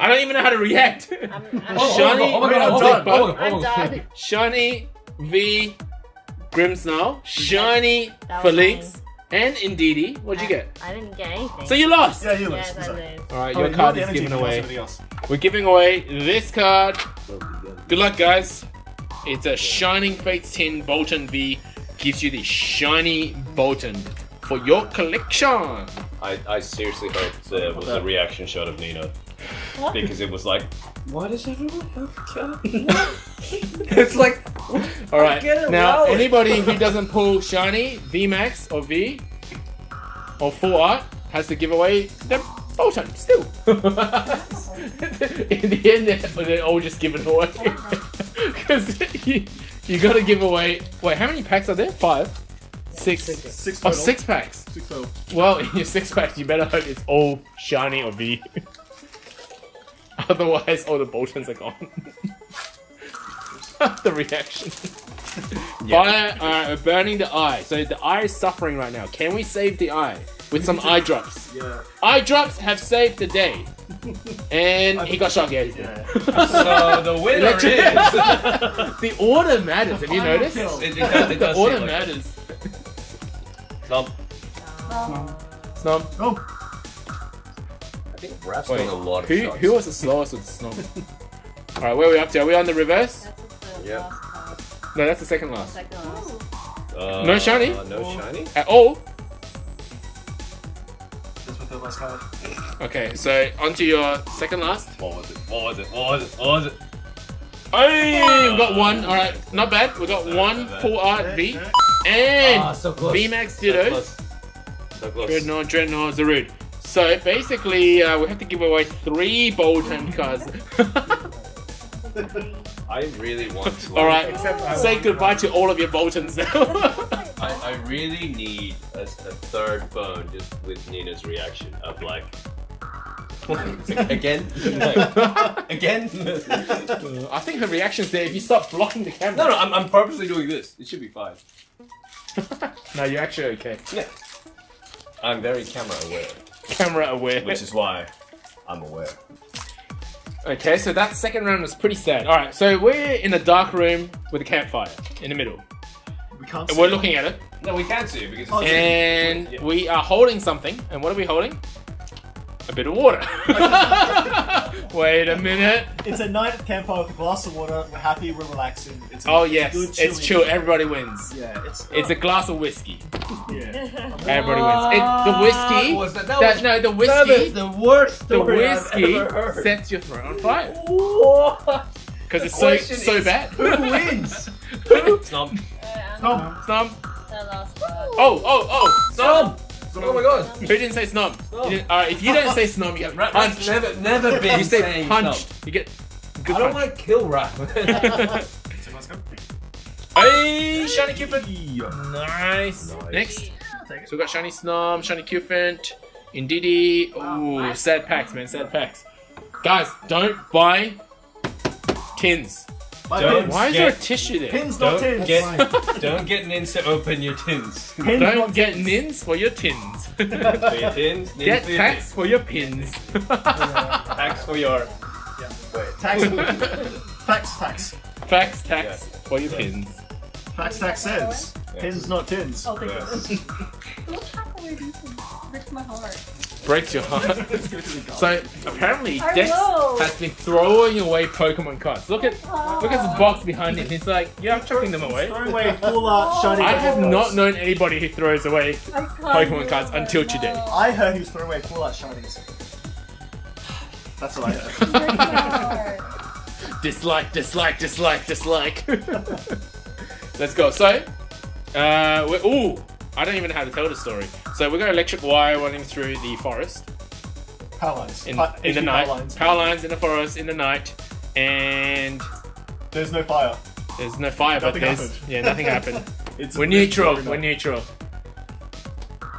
I don't even know how to react. I'm, I'm, Shiny, oh, oh my god, oh my oh god, oh my god, I'm oh my god. done. Shiny v Grimsnarl, Shiny That was Felix, and Indeedee. What'd you get? I didn't get anything. So you lost. Yeah, you lost. Yes, I All right, Oh, your you card is given away. We're giving away this card. Good luck, guys. It's a Shining Fates 10 Boltund V. Gives you the shiny Boltund for your collection. I, I seriously hope it was a reaction shot of Nina. What? Because it was like, why does everyone have a it's like, All right. Get it Now, rolling. anybody who doesn't pull shiny V Max or V or full art has to give away the Boltund still. In the end, they're, they're all just given away because you, you got to give away. Wait, how many packs are there? Five, six, Six oh, total. packs. Six total. Well, in your six packs, you better hope it's all shiny or V. Otherwise, all the Boltunds are gone. the reaction. Fire, alright, we're burning the eye. So the eye is suffering right now. Can we save the eye with some eye drops? Yeah. Eye drops have saved the day. And he got shocked. Yeah, he did. Yeah. so the winner Electric- is. the order matters. Have you noticed? kill. It, it does, it The does order seem like matters. No, Snom. Oh, I think Raph's Wait, done a lot of who, shots. who was the slowest with the snom? Alright, where are we up to? Are we on the reverse? That's the Yeah. last card. No, that's the second last. Second last. Uh, No shiny? No shiny? At all? that's my third last card. Okay, so onto your second last. What was it? What was it? What was it? What was it? Hey, we got one. All right, not bad. We got one full art V and Ah, so close. VMAX So Ditto, close. So close. Drednaw, Drednaw, Zarude. So basically, uh, we have to give away three Boltund cards. I really want to. all right, Except say goodbye to all of your Boltunds now. I, I really need a, a third phone just with Nina's reaction of like. Again? Again? I think her reaction's there if you stop blocking the camera. no, no, I'm, I'm purposely doing this. It should be fine. no, you're actually okay. Yeah. I'm very camera aware, Camera aware. which is why I'm aware. Okay, so that second round was pretty sad. All right, so we're in a dark room with a campfire in the middle, We can't. and we're it. looking at it. No, we can't see it because it's. Oh, and Yeah. we are holding something. And what are we holding? A bit of water. Wait a minute. It's a night at campfire with a glass of water. We're happy. We're relaxing. It's a, Oh it's a yes, good it's chill. Everybody wins. Yeah, it's It's a glass of whiskey. yeah. Everybody wins. It, the whiskey. was that, that That, was, no, the whiskey. is the worst The story I've whiskey ever heard. sets your throat on fire What? because it's so question so is, bad. Who wins? Snom. No, Snom. The last. Oh oh oh. Snom. Oh my god. Who didn't say snom? You All right, if you don't say snom, you get Raph punched. never, never been You say saying punched. Snom. You get I don't punch. want to kill Raph. So let's go. Hey, shiny Cupid. Nice. Next. Take So we got Shiny Snom, Shiny Cufant, Indeedee. Ooh, sad packs, man, sad packs. Guys, don't buy tins. My Don't- pins. Why is get- there a tissue there? Pins, not Don't tins. get, don't get Nins to open your tins. Pins, Don't not get tins. nins for your tins. For your tins, Nins get for your packs for your pins. tax for your. Wait, tax. facts, facts. Facts, tax for your pins. Facts, tax says Pins, not tins. Oh, thank you. Don't hack away these. Breaks my heart. Breaks your heart. so apparently Dex has been throwing away Pokemon cards. Look at look at the box behind him. He's like, yeah, I'm chucking them away. Throw away full art oh. shiny. I have not cards. known anybody who throws away Pokemon cards it. until today. I heard he was throwing away full art shinies. That's what I heard. Breaks my heart. Dislike, dislike, dislike, dislike. Let's go. So, uh, we're, ooh, I don't even know how to tell the story. So we got electric wire running through the forest Power lines. in, Pa- in the night. Power lines. Power lines in the forest in the night, and There's no fire. there's no fire, but there's happened. yeah, nothing happened. It's We're neutral. We're neutral.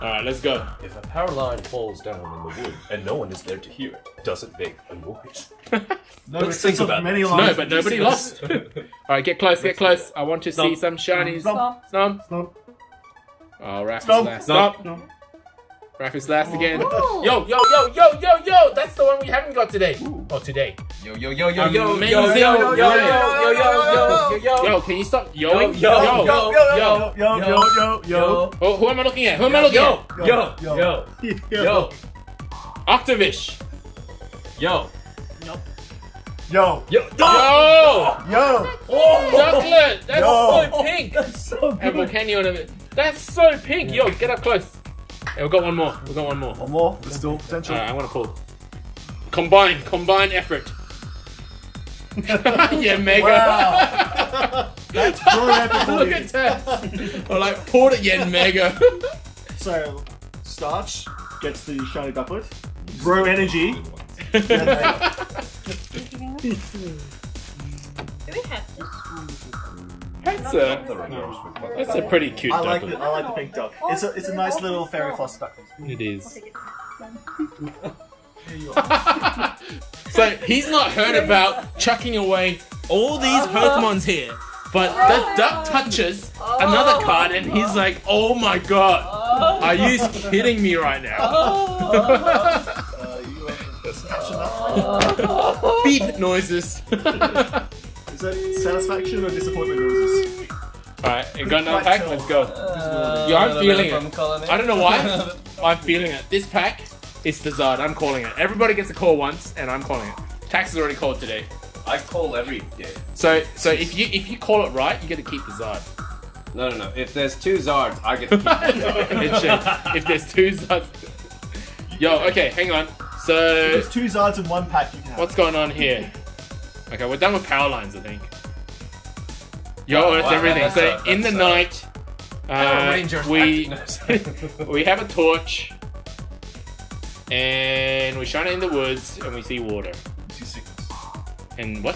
All right, let's go. If a power line falls down in the wood and no one is there to hear it, does it make a noise? No, Let's think about many lines No, but nobody useless- lost. All right, get close, get close. I want to see some shinies. Stomp. Stomp. Stomp. Oh, Raph is Stomp. last. Stomp. Stop. Raph is last again. Ooh. Yo, yo, yo, yo, yo, yo! That's the one we haven't got today. Or today. Yo yo yo yo yo Amazing. yo yo yo yo yo yo yo yo yo Yo, can you stop yoing? yo, yo, yo, yo. Yo, yo, yo, yo, Oh, who am I looking at? Who am I looking at? yo Yo. yo yo, yo Octavish. yo yo, yo Yo! yo. Chocolate! That's Yo. so pink! And Volcano on it. That's so pink! Yo, get up close. Yeah, we've got one more. We've got one more. One more. There's still potential. Alright, I'm gonna pull. Combine, combine effort. yeah, mega. Wow. That's brilliant. Look at that. Or like, poured it, yeah, mega. So, Starch gets the shiny doublet. Bro Energy. Do we have this? That's a, that's a pretty cute I like duckling. the, I like the pink duck. It's a, it's a nice little fairy floss duck. It is. so he's not heard about chucking away all these Pokemons here. But the duck touches another card and he's like, oh my god. Are you kidding me right now? Uh, you catching up? Beep noises. Is that satisfaction or disappointment noises? Alright, you got another pack? Let's go. Yo, I'm feeling it. I don't know why. I'm feeling it. This pack is the Zard. I'm calling it. Everybody gets a call once, and I'm calling it. Tax is already called today. I call every day. So, so if you if you call it right, you get to keep the Zard. No no no. If there's two Zards, I get to keep the Zard. It if there's two Zards. Yo, okay, hang on. So, If There's two Zards in one pack you can have. what's going on here? Okay, we're done with power lines, I think. Yo, that's wow, everything. that's so, a- in the a- night, uh, we we have a torch, and we shine it in the woods, and we see water. You see sickness. And what?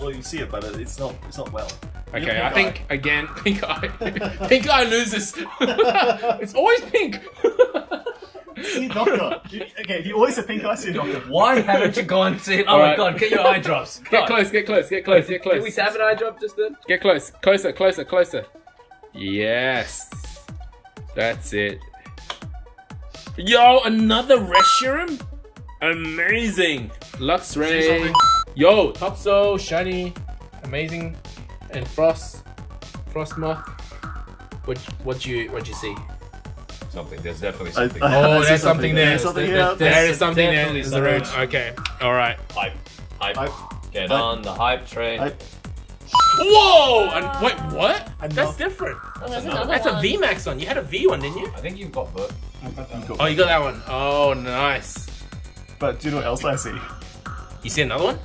Well, you see it, but it's not. It's not well. Okay, I eye. think again, pink eye. pink eye loses. it's always pink. See a doctor. Okay, if you always have pink eye, see a doctor. Why haven't you gone to? Oh my Alright. god, get your eye drops. Get God. close, get close, get close, get close. Did we have an eye drop just then? Get close, closer, closer, closer. Yes, that's it. Yo, another Reshiram? Amazing. Luxray. Yo, Topso, Shiny, amazing, and Frost, Frosmoth. What what you what do you see? Something. There's definitely something. I- Oh, there's something there. There's something There- here. there- There is something there. definitely There's the road. Okay, all right. hype. Hype. Hype. Get Hype. on the hype train. Hype. Whoa! And wait, what? I'm That's different. Oh, there's another another That's a one. V Max one. You had a V one, didn't you? I think you've got both. Oh, you got that one. Oh, nice. But do you know what else I see? You see another one?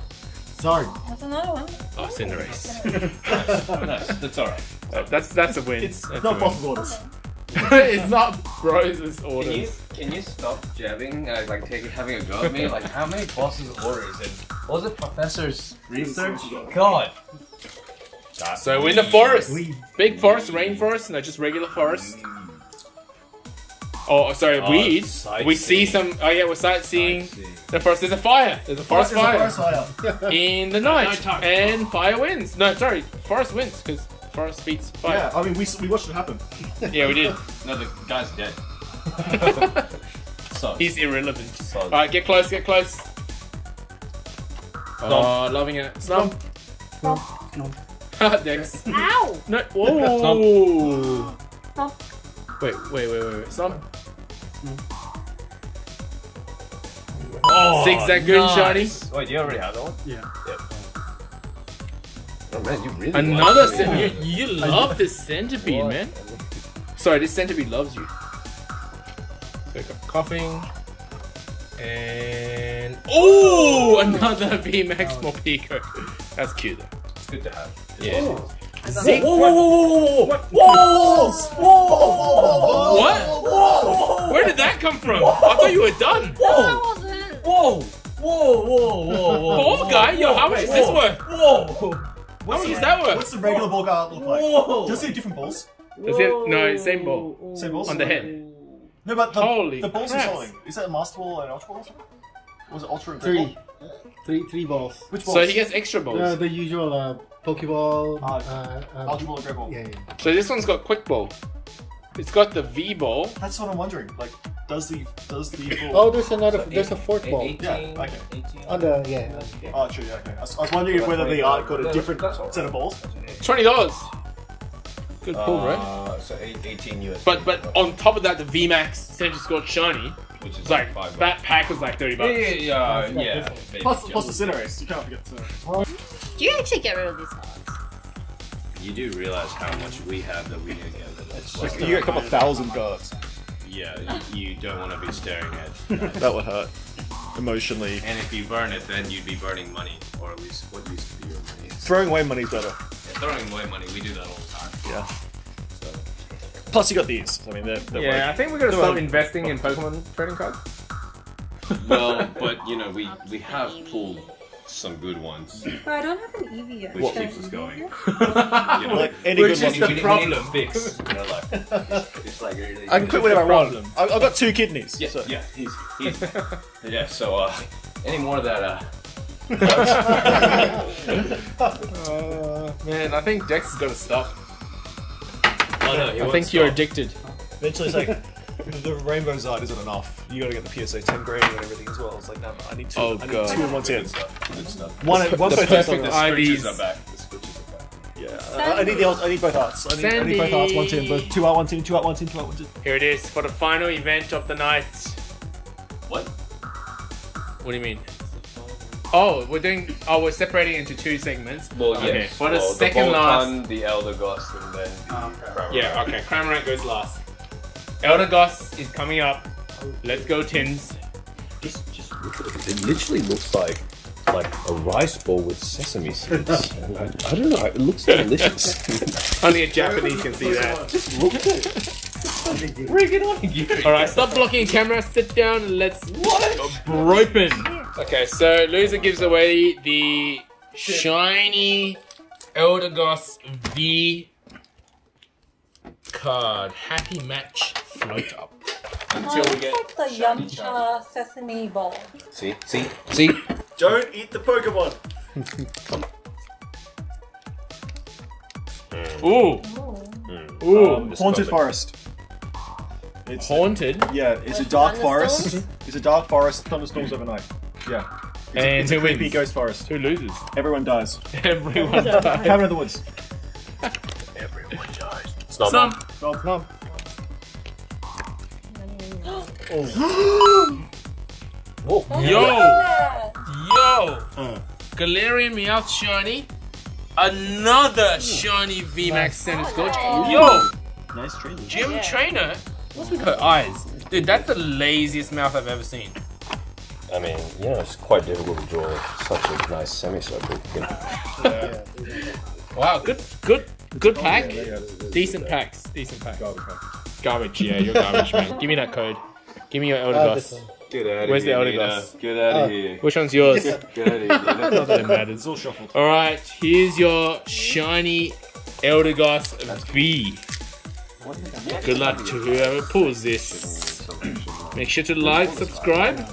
Sorry. That's another one. Oh, Cinderace. nice. That's alright. Uh, that's that's a win. It's That's not a win. Possible orders. it's not Bros' Can you orders. can you stop jabbing? Uh, like taking having a go at me? Like how many bosses orders and what was it professor's research? God. So we're in the forest. Big forest, rainforest, no, just regular forest. Oh, sorry, Oh, weed. We see some. Oh yeah, we're sightseeing. Sightseeing. The forest. There's a fire. There's a forest There's a fire. forest fire. in the night, nighttime. and fire wins. No, sorry, forest wins because forest beats Yeah. I mean, we, we watched it happen. Yeah, we did. No, the guy's dead. So He's irrelevant. so All right, get close, get close. Oh, loving it. Stomp. Dex. Ow! No. Whoa. Stop. Wait, wait, wait, wait, wait. Stop. Oh, Zigzag good nice. shiny. Wait, you already have that one? Yeah. Oh man, you really Another like it. centipede. You, you love this centipede, What? man. Sorry, this centipede loves you. So got Koffing. And oh, another VMAX Morpeko. That's cute though. It's good to have. Yeah. Zig- Whoa, whoa, whoa, whoa, whoa, whoa, What? Where did that come from? I thought you were done. I wasn't. whoa, whoa, whoa, whoa, whoa. Poor guy, yo, how much is this worth? Whoa, How much is that worth? What's the regular ball guard look like? Whoa. Does it have different balls? Does it? No, same ball Same balls? on the head. No, but the, Holy the balls crap. are following. Is that a master ball and an ultra ball? Or was it ultra and Three. Great ball? Three, three balls. Which balls? So he gets extra balls. Uh, the usual uh, Pokeball. Ah, uh, um, ultra ball and great ball. Yeah, yeah. So this one's got quick ball. It's got the V ball. That's what I'm wondering. Like, does the does the ball? Oh, there's another. There's a fourth Eight- ball. 18, Yeah, okay. 18. On the yeah. yeah. Oh, true. Yeah, okay. I was, I was wondering if whether the art got a different set of balls. Twenty dollars. Good pull, right? Uh, so 18 US. But but on top of that, the VMAX Centiskorch Shiny which is was like five that bucks. pack was like thirty bucks. yeah, yeah, yeah. yeah. Plus, plus the jelly. Cinderace. You can't forget to. Do you actually get rid of these cards? You do realize how much we have that we didn't get rid. Like, you get a couple thousand cards. Yeah, you, you don't want to be staring at. That would hurt. Emotionally. and if you burn it, then you'd be burning money, or at least what used to be your money. Throwing away money's better. Yeah, throwing away money, we do that all the time. Yeah. So. Plus, you got these. I mean, they're, they're Yeah, I think we're gonna Come stop on. investing in Pokemon trading cards. Well, but you know, we we have pulled some good ones. But I don't have an Eevee yet. Which Should I keeps us going. yet? You know, Like any Which good is one. the we, problem. We need to fix. You know, like it's like really. I can quit whenever I want. I- I've got two kidneys. Yeah, so- yeah, he's, he's yeah. So uh, any more of that uh. Uh, man, I think Dex has got to stop. Oh, no, he I won't think you're stop. addicted. Eventually, it's like the rainbow Zard isn't enough. You got to get the PSA 10 grading and everything as well. It's like, no, no, I need two. Oh, I need God. two and one ten. Good stuff. Good stuff. One, one the both perfect arts. eye- IVs. are back. The scritches are back. Yeah, I, I need the ult- I need both arts. I need, I need both arts. One ten, both two out, one ten, two out, one ten, two out, one ten. Here it is for the final event of the night. What? What do you mean? Oh, we're doing. Oh, we're separating into two segments. Well, okay. yes. For the well, second the last. The Eldegoss, and then the oh, Cramorant. Yeah. Okay. Cramorant goes last. Eldegoss is coming up. Let's go, Tins. Just, just look at it. It literally looks like like a rice bowl with sesame seeds. I, I don't know. It looks delicious. Only a Japanese can see that. just look at it. Bring it on, you. All right, stop blocking camera. Sit down and let's What? bropen. Okay, so loser gives away the shiny Eldegoss V card. Happy match float up. Oh, Until we get like the Yamcha sesame ball. See, see, see. Don't eat the Pokemon. ooh Ooh. ooh Um, Haunted Forest. It's haunted. yeah, it's a dark forest. It's a dark forest. Thunderstorms overnight. Yeah. It's a, And it's a creepy wins? ghost forest. Who loses? Everyone dies. Everyone Cabin dies. of the Woods. Everyone dies. It's not Some. Nom, nom. Oh. Yo Yeah. yo. Galarian Meowth shiny. Another hmm. shiny VMAX Centiskorch. Yo. Nice training. Gym Yeah. trainer? What's with her eyes? Dude, that's the laziest mouth I've ever seen. I mean, you know, it's quite difficult to draw such a nice semicircle. You know. Wow, good, good, good oh, pack. Decent packs, decent packs. Garbage, yeah, you're garbage, man. Give me that code. Give me your Eldegoss. Ah, this. Get out of Where's the here, Elder Nina. Goss? Get out of Oh. Ah. here. Which one's yours? Get out of here. Not that it matters. It's all shuffled. Alright, here's your shiny Eldegoss V. Good luck to whoever pulls this. Make sure to like, subscribe,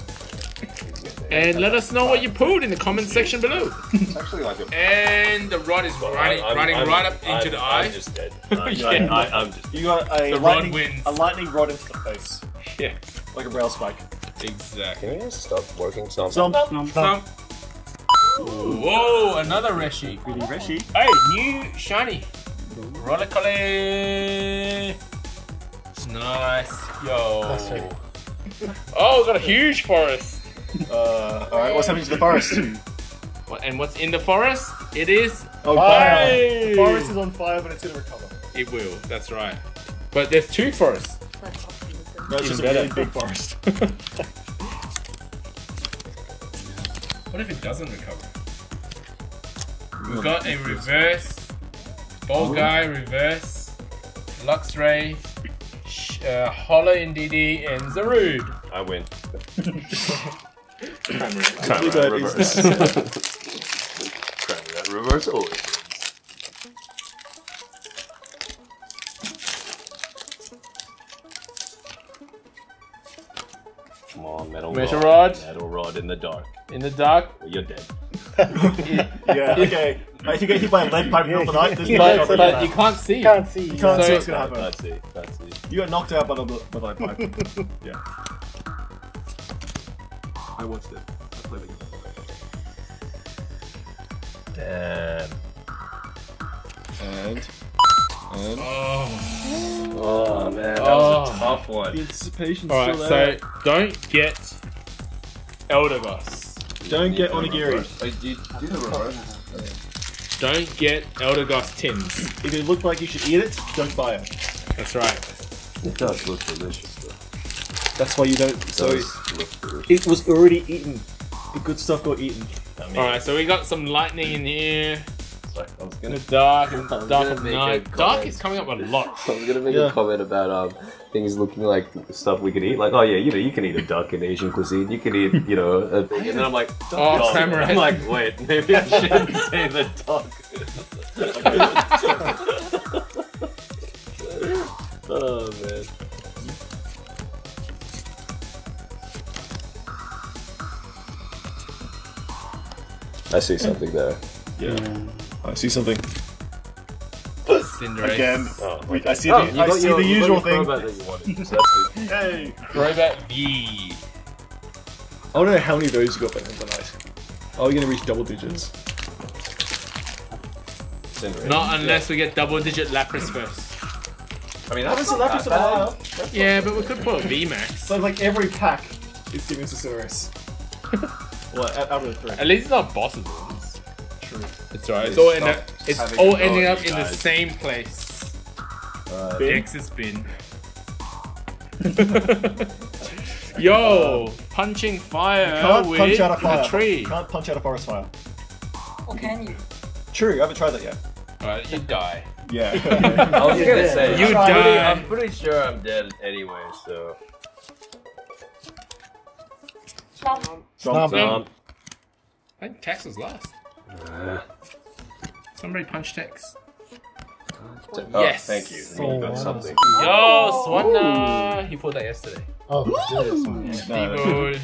and let us know what you pulled in the comment section below. It's actually like a. And the rod is running, I'm- running I'm- right up into I'm- the I'm eye. just dead. Yeah. I, I, I'm just. You got a The rod lightning, wins. a lightning rod into the face, Yeah, like a rail spike. exactly. Can we just stop working? Stop. Some, Some. Whoa, another Reshi. Really Reshi. Hey, new shiny. Rolycoly. Nice. Yo. Oh, we got a huge forest. Uh, alright, what's happening to the forest? What- And what's in the forest? It is Oh, fire. fire. The forest is on fire, but it's gonna recover. It will. That's right. But there's two forests. No, it's Even just a really big forest. What if it doesn't recover? We've got a reverse, Ball Guy reverse, Luxray, Sh- uh, Hollow Indeedee, and Zarude. I win. Really bad reverse. that reverse always wins. Come on, metal, Metal rod. rod. Metal rod in the dark. In the dark, You're dead. yeah, okay. If you get hit by a lead pipe in the middle of the night, there's no but, but you can't see. Can't see. You can't see what's gonna happen. That's it. That's it. You got knocked out by the, by the lead pipe. yeah. I watched it. I played it. Damn. And. And. Oh. Oh man, that Oh. was a oh. tough one. The anticipation's All right, still so don't get Eldegoss. Don't get onigiri. Wait, do you do the reverse? Don't get Eldegoss tins. If it looked like you should eat it, don't buy it. That's right. It does look delicious though. That's why you don't. It So does look delicious. it was already eaten. The good stuff got eaten. I mean, All right, so we got some lightning in here. it's like, I was In gonna the dark and I was dark gonna of make a night. Dark comment. is coming up a lot. I was gonna make Yeah. a comment about um things looking like stuff we could eat. Like, oh yeah, you know, you can eat a duck in Asian cuisine. You can eat, you know, a thing. And then I'm like, Oh, dog. samurai. I'm like, wait, maybe I shouldn't say the duck. oh man. I see something there. Yeah. I see something. Cinderace. Again. Oh, We- I see Oh, the, you I got see your- the you usual your thing. Crobat that you wanted, so. Hey! Crobat V. I don't know how many of those you got by the end of the night. Oh, you're gonna reach double digits. Cinderace. Not unless we get double digit Lapras first. I mean, That that's was, not that was that a bad. Yeah, but we could put a V Max. So like every pack is giving us a Cinderace. well, out, out of the three. At least it's not bosses. ones. True. It's alright. It's all in stop the, It's all ending up you in the same place. Uh, Bin? Dex's bin. Yo, punching fire Can't with punch out a fire. a tree. Can't punch out a forest fire. Or can you? True, I haven't tried that yet. Alright, you die. Yeah. I was gonna say, You I'm die. pretty- I'm pretty sure I'm dead anyway, so. Stop. Stomp. Um, I think Tex was last. Somebody punch Tex. oh, Yes. Thank you. You got wow. something. Yo, Swanna! He pulled that yesterday. Oh, this one. Steve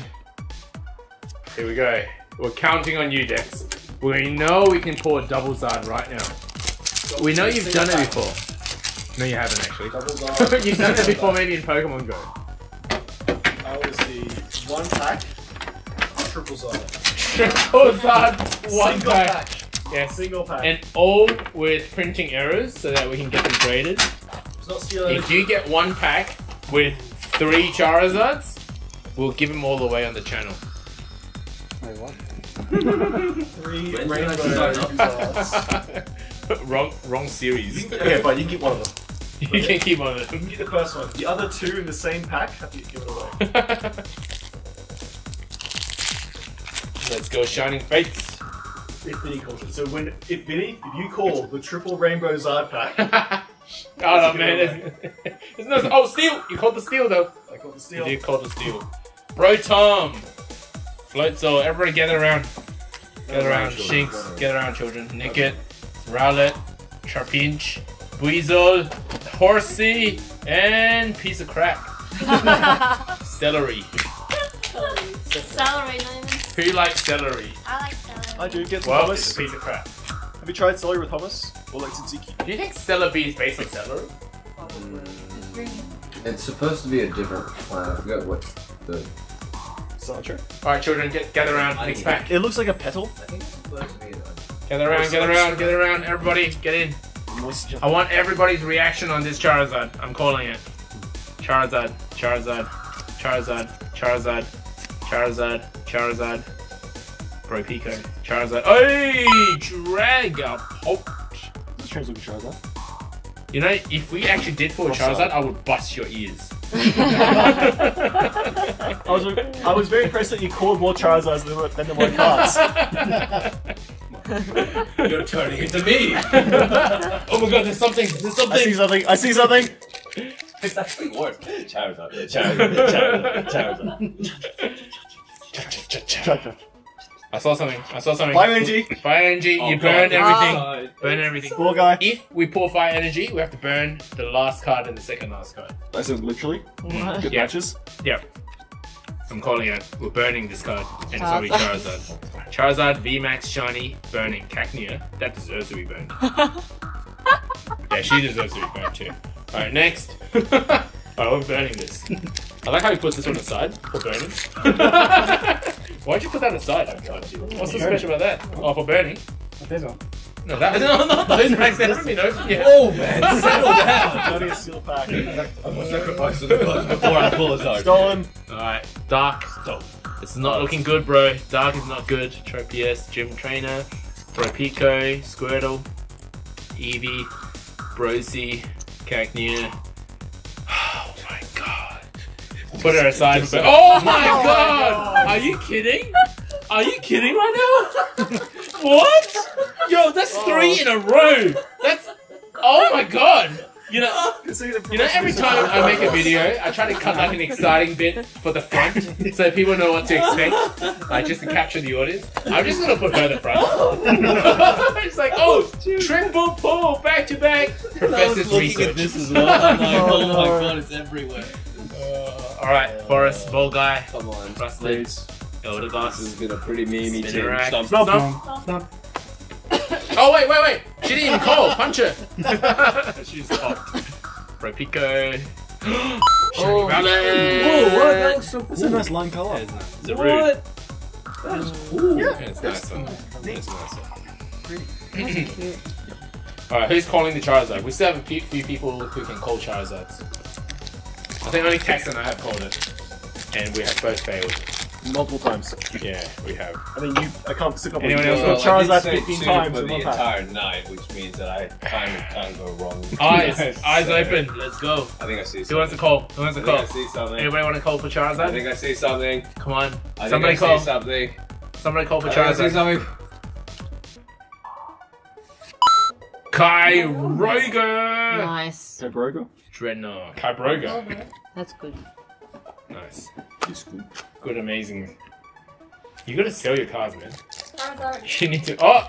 Here we go. We're counting on you, Dex. We know we can pull a double Zard right now. We know you've done it before. No, you haven't actually. you've done it before, maybe in Pokemon Go. I want to see one pack, triple Zard. Triple Zard, one Single pack. pack. Yes. Single pack. And all with printing errors so that we can get them graded. it's not stealing. If you get one pack with three Charizards, we'll give them all away on the channel. Wait, what? three When rainbow I sign up? Wrong, wrong series. okay, fine, you can get one of them. you can keep on You it. can get the first one. The other two in the same pack have to give it away. Let's go, Shining Fates. If Vinny calls it. So when if Vinny, if you call the triple rainbow Zard pack, oh no, man. There's, there's no, oh, steel! You called the steel though. I called the steel. You did call the steel. Bro Tom! Floatzel, everybody gather around. Gather around. Shinx, gather around, children. Nickit, Rowlet, Sharpinch, Weasel, Horsey, and piece of crap. Celery. Celery, not even. Who likes celery? I like celery. I do get some Well, it's hummus. a piece of crap. Have you tried celery with hummus? Or like tzatziki? Do you think celery is based on celery? It's supposed to be a different plant. I forgot what the. Cilantro. Alright, children, get gather around. Next pack. It looks like a petal. Gather around, gather around, gather around. Everybody, get in. I want everybody's reaction on this Charizard. I'm calling it. Charizard, Charizard, Charizard, Charizard, Charizard, Charizard. Bro Pico, Charizard. Oh, Dragapult. This train's looking Charizard. You know, if we actually did pull a Charizard, I would bust your ears. I was I was very impressed that you called more Charizards than, than there were cards. You're turning into me. oh my god, there's something. There's I see something. something. I see something. It's actually worse. Charizard. Charizard. Charizard. Charizard. Charizard. I saw something. I saw something. Fire energy. Fire energy. Oh, you burn God. everything. Ah. Burn everything. Poor guy. If we pour fire energy, we have to burn the last card and the second last card. That says literally. Good Yeah. matches. Yep. I'm calling it. We're burning this card. And it's gonna Charizard. Charizard, VMAX, Shiny, burning. Cacnea. That deserves to be burned. yeah, she deserves to be burned too. Alright, next. Alright, we're burning this. I like how he puts this on the side for burning. Why'd you put that aside? What's so special about that? Oh, for burning? This one. No, that, no, not those packs. That doesn't mean open yet. Oh man, settle down. Only a seal pack. I'm gonna sacrifice the gods before I pull a dog. Stolen. Alright, Dark. It's not looking good, bro. Dark is not good. Tropius, Gym Trainer, Tropico, Squirtle, Eevee, Brosy, Cacnea. Oh my god. Put her aside. But, oh, oh my god! Are you kidding? Are you kidding right now? what? Yo, that's three in a row. That's. Oh my god! You know, you know, every time I make a video, I try to cut like an exciting bit for the front so people know what to expect, like just to capture the audience. I'm just gonna put her at the front. it's like, oh, triple pull, back to back. Professor's research. as well. I'm like, oh my god, it's everywhere. Uh, all right, Forest, Ball Guy, Come on. Rustlet, This has been a pretty memey team. Spinarak. Stump. Stump. Stump. Oh wait, wait, wait! She didn't even call. Punch her. She's popped. Ropico. Oh, Valley. Whoa, what? That looks so cool. It's a nice line color. It's a rude. Yeah, it's nice one. It's a nice one. Alright, who's calling the Charizard? We still have a few, few people who can call Charizards. I think only Tex and I have called it. And we have both failed. Multiple times. Yeah, we have. I mean, you. I can't stick up. Anyone with else you. got- Charizard I did 15 two times for in the one pack. entire night, which means that I kind of can't go wrong. Eyes, eyes open. Let's go. I think I see something. Who something. wants to call? Who wants I to think I call? see something. Anybody want to call for Charizard? I think I see something. Come on. I Somebody think I call. see something. Somebody call for I think I see Charizard. something. Kyogre! Nice. Okay, Brogo. Drednaw. Kyogre. That's good. Nice. Good, amazing. You gotta sell your cards, man. You need to. Oh!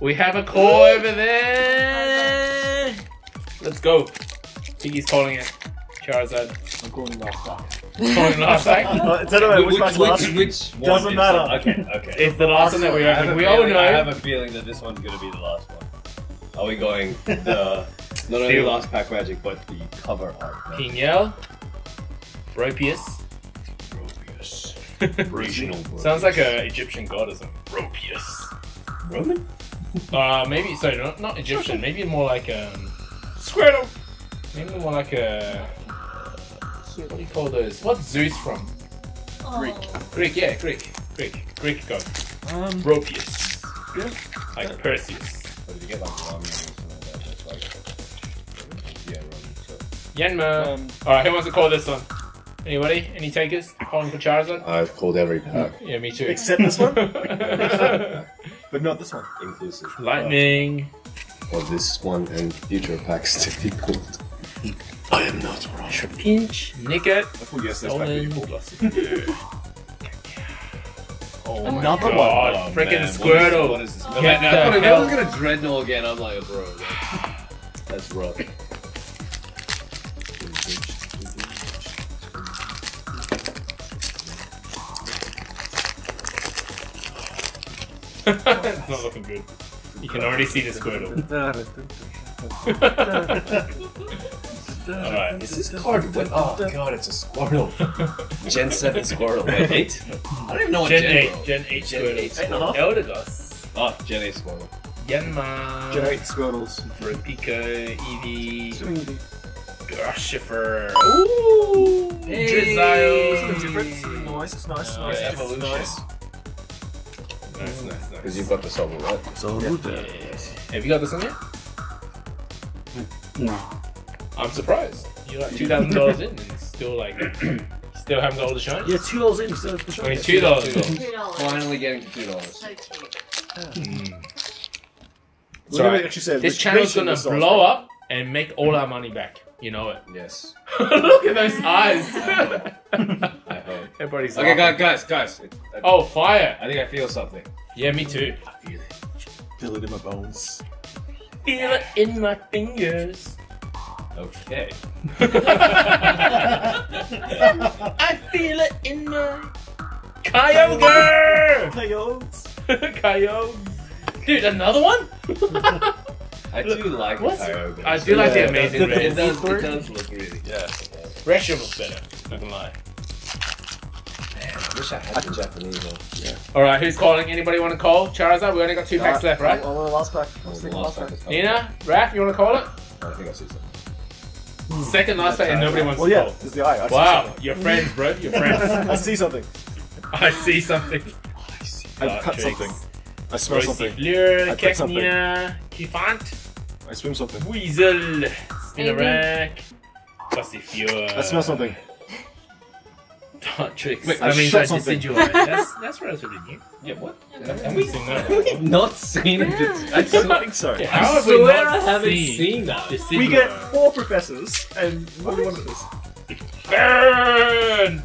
We have a call over there! Let's go. Piggy's calling it. Charizard. I'm calling last pack. Calling last time. Uh, it's anyway, which, pack's last? which one Doesn't matter. Okay, okay. It's the last one that we I have opened. a We all feeling- I have a feeling that this one's gonna be the last one. Are we going the not only Steel. last pack magic but the cover art? right? Piniel. Ropius. Regional. Sounds like an Egyptian god or something. Ropius. Roman. Uh, maybe, sorry, not, not Egyptian. Maybe more like um, Squirtle. Maybe more like a. What do you call those? What's Zeus from? Greek. Greek, yeah, Greek, Greek, Greek god. Um, Ropius. Yeah. Like Perseus. But if you get like ramen or something like that, that's like yeah, ramen. So. Yanma. Um, All right, who wants to call this one? Anybody? Any takers? Calling for Charizard? I've called every uh, pack, Yeah, me too. Except this one? but not this one. inclusive Lightning. of this one and future packs to be pulled. I am not wrong. Pinch. Nickit. Yes, this pack will be pulled oh, oh my Another god. Oh, Freaking man, Squirtle. What is this? Get Like, the I thought if I was gonna Drednaw again, I'm like, bro, that's, that's rough. It's not looking good. You can already see the Squirtle. Alright. Is this card? What? Oh god, it's a Squirtle. Gen seven Squirtle. Wait, eight? I don't even know what Gen Gen, 8, bro. Oh, gen 8 Gen Squirtle. eight Squirtle. Eldegoss. Oh, Jenny Squirtle. Yanma. Generate Squirtles. Pico, Eevee, Swimming Eevee. Groshifer. Ooh! Drizzile. It's different. Nice. It's nice. Oh, nice. yeah, It's nice. Nice, nice, nice. Because you've got the Sobble, right? So Yeah. Have you got this one yet? No. I'm surprised. You're like two thousand dollars in and still like still haven't got all the shine. Yeah, two dollars in instead of the shop. I mean two dollars. Three dollars. Finally getting to two dollars. So cute. Well, alright. actually said, This the channel's gonna of the sauce, blow right? up and make all our money back. You know it. Yes. Look at those eyes. I hope. Everybody's Okay, laughing. guys, guys, guys. Oh, fire! I think I feel something. Yeah, me too. I feel it. Feel it in my bones. Feel it in my fingers. Okay. I feel it in my Kyogre! Coyotes. Coyotes. Dude, another one? I do like What's- Kyogre. I do like the amazing the- the- It does, it does look really Yeah. Reshiram looks better, not gonna lie. I wish I had the Japanese one. Alright, who's calling? Anybody want to call? Charizard, we only got two packs left, right? Oh, I want the last pack. I Oh, was thinking last last pack pack. is coming. Nina, Raph, you want to call it? I think I see something. Second last pack and nobody wants Well, to yeah, call. it's the eye. I Wow, something. you're friends, bro. You're friends. I see something. I see something. I've ah, cut something. I smell something. Fleur, I picked something. Cufant, I swim something. Weasel, Spinarak, Gossifleur. I smell something. Dartrix. Wait, I I mean, shot that's something. Decidueye. That's, that's relatively new. Yeah, what? Have we seen that? Not seen it. I don't think so. How have we swear not I haven't seen seen that. Decidueye? We get four professors and only one of this. Burn!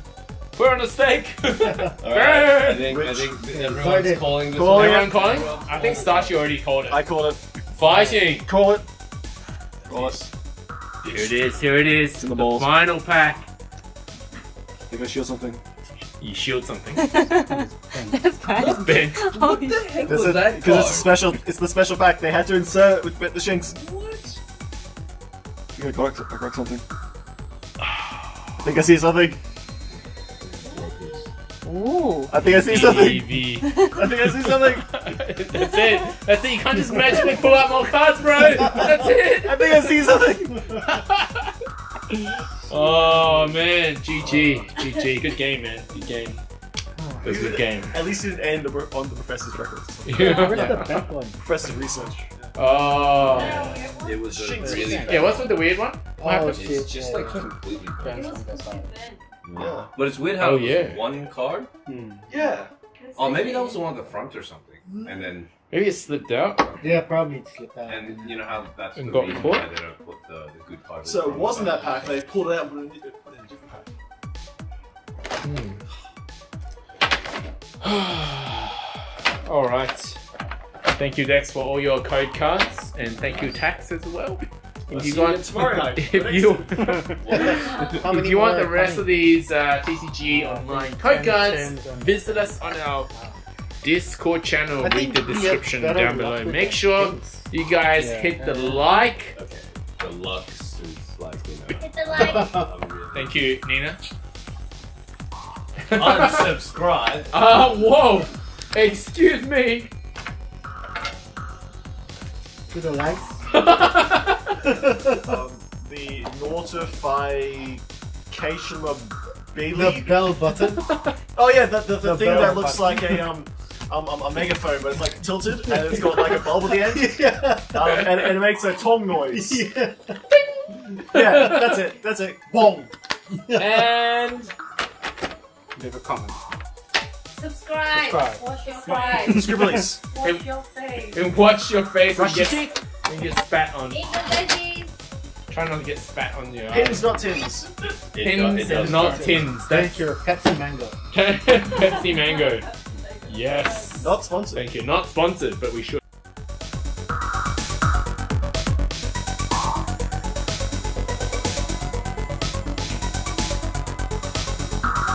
Burn a steak! Alright, I Burn! think, I think everyone's it. calling this Calling one. Everyone calling? I think Starchy already called it. I call it. Fighting! Call it. Call it. Here it is, here it is. in the balls. final pack. Think I shield something. You shield something. That's bad. Bent. Holy shit. Because was that it's a special. It's the special pack. They had to insert with, with the Shinx. What? You gotta correct, uh, correct something. I think I see something. Ooh. I think I see something. I think I see something. That's it. That's it. You can't just magically pull out more cards, bro. That's it. I think I see something. Oh man, GG, GG. Good game, man. Good game. Oh, it was a good game. At least it didn't end on the professor's records. Where's Yeah. the back one? Professor's research. Oh. It was a Shinx. really Yeah. What's with the weird one? Oh, what Oh happened? shit! It's just yeah. like completely bad. It was That's. Yeah. But it's weird how Oh, it was yeah. one card. Hmm. Yeah. Oh, maybe that was the one at the front or something. And then, Maybe it slipped out. Yeah, probably it slipped out. and you know how that's And the got reason caught? why they don't put the, the good card. So it wasn't that pack. They pulled it out and put it in, put it in a different pack. all right. Thank you, Dex, for all your code cards, and thank you, Tax, as well. If you see you want, tomorrow night. if you, if you want the rest of these uh, TCG online code cards, visit us on our Discord channel. I Read think the description better down below. Make sure things. you guys Yeah. hit the like. Okay. The Lux is like, you know. Hit the like. Thank you, Nina. Unsubscribe. Ah, whoa! Excuse me. To the likes. Um, the notification of The bell button. Oh yeah, the, the, the, The thing that looks button. like a um, um, um a megaphone, but it's like tilted and it's got like a bulb at the end, yeah. um, and, and it makes a tong noise. yeah. Yeah, that's it. That's it. Bong. and Leave a comment. Subscribe. Subscribe. Wash your face. Scribblies. Wash your face. and watch your face and Brush your get, and get spat on. Eat the veggies. Try not to get spat on your Pins, not tins. It does- Pins it does and not start. tins. Thank That's you, Pepsi Mango. Pepsi Mango. Yes. Not sponsored. Thank you. Not sponsored, but we should.